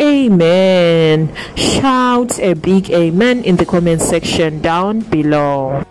Amen. Shout a big amen in the comment section down below.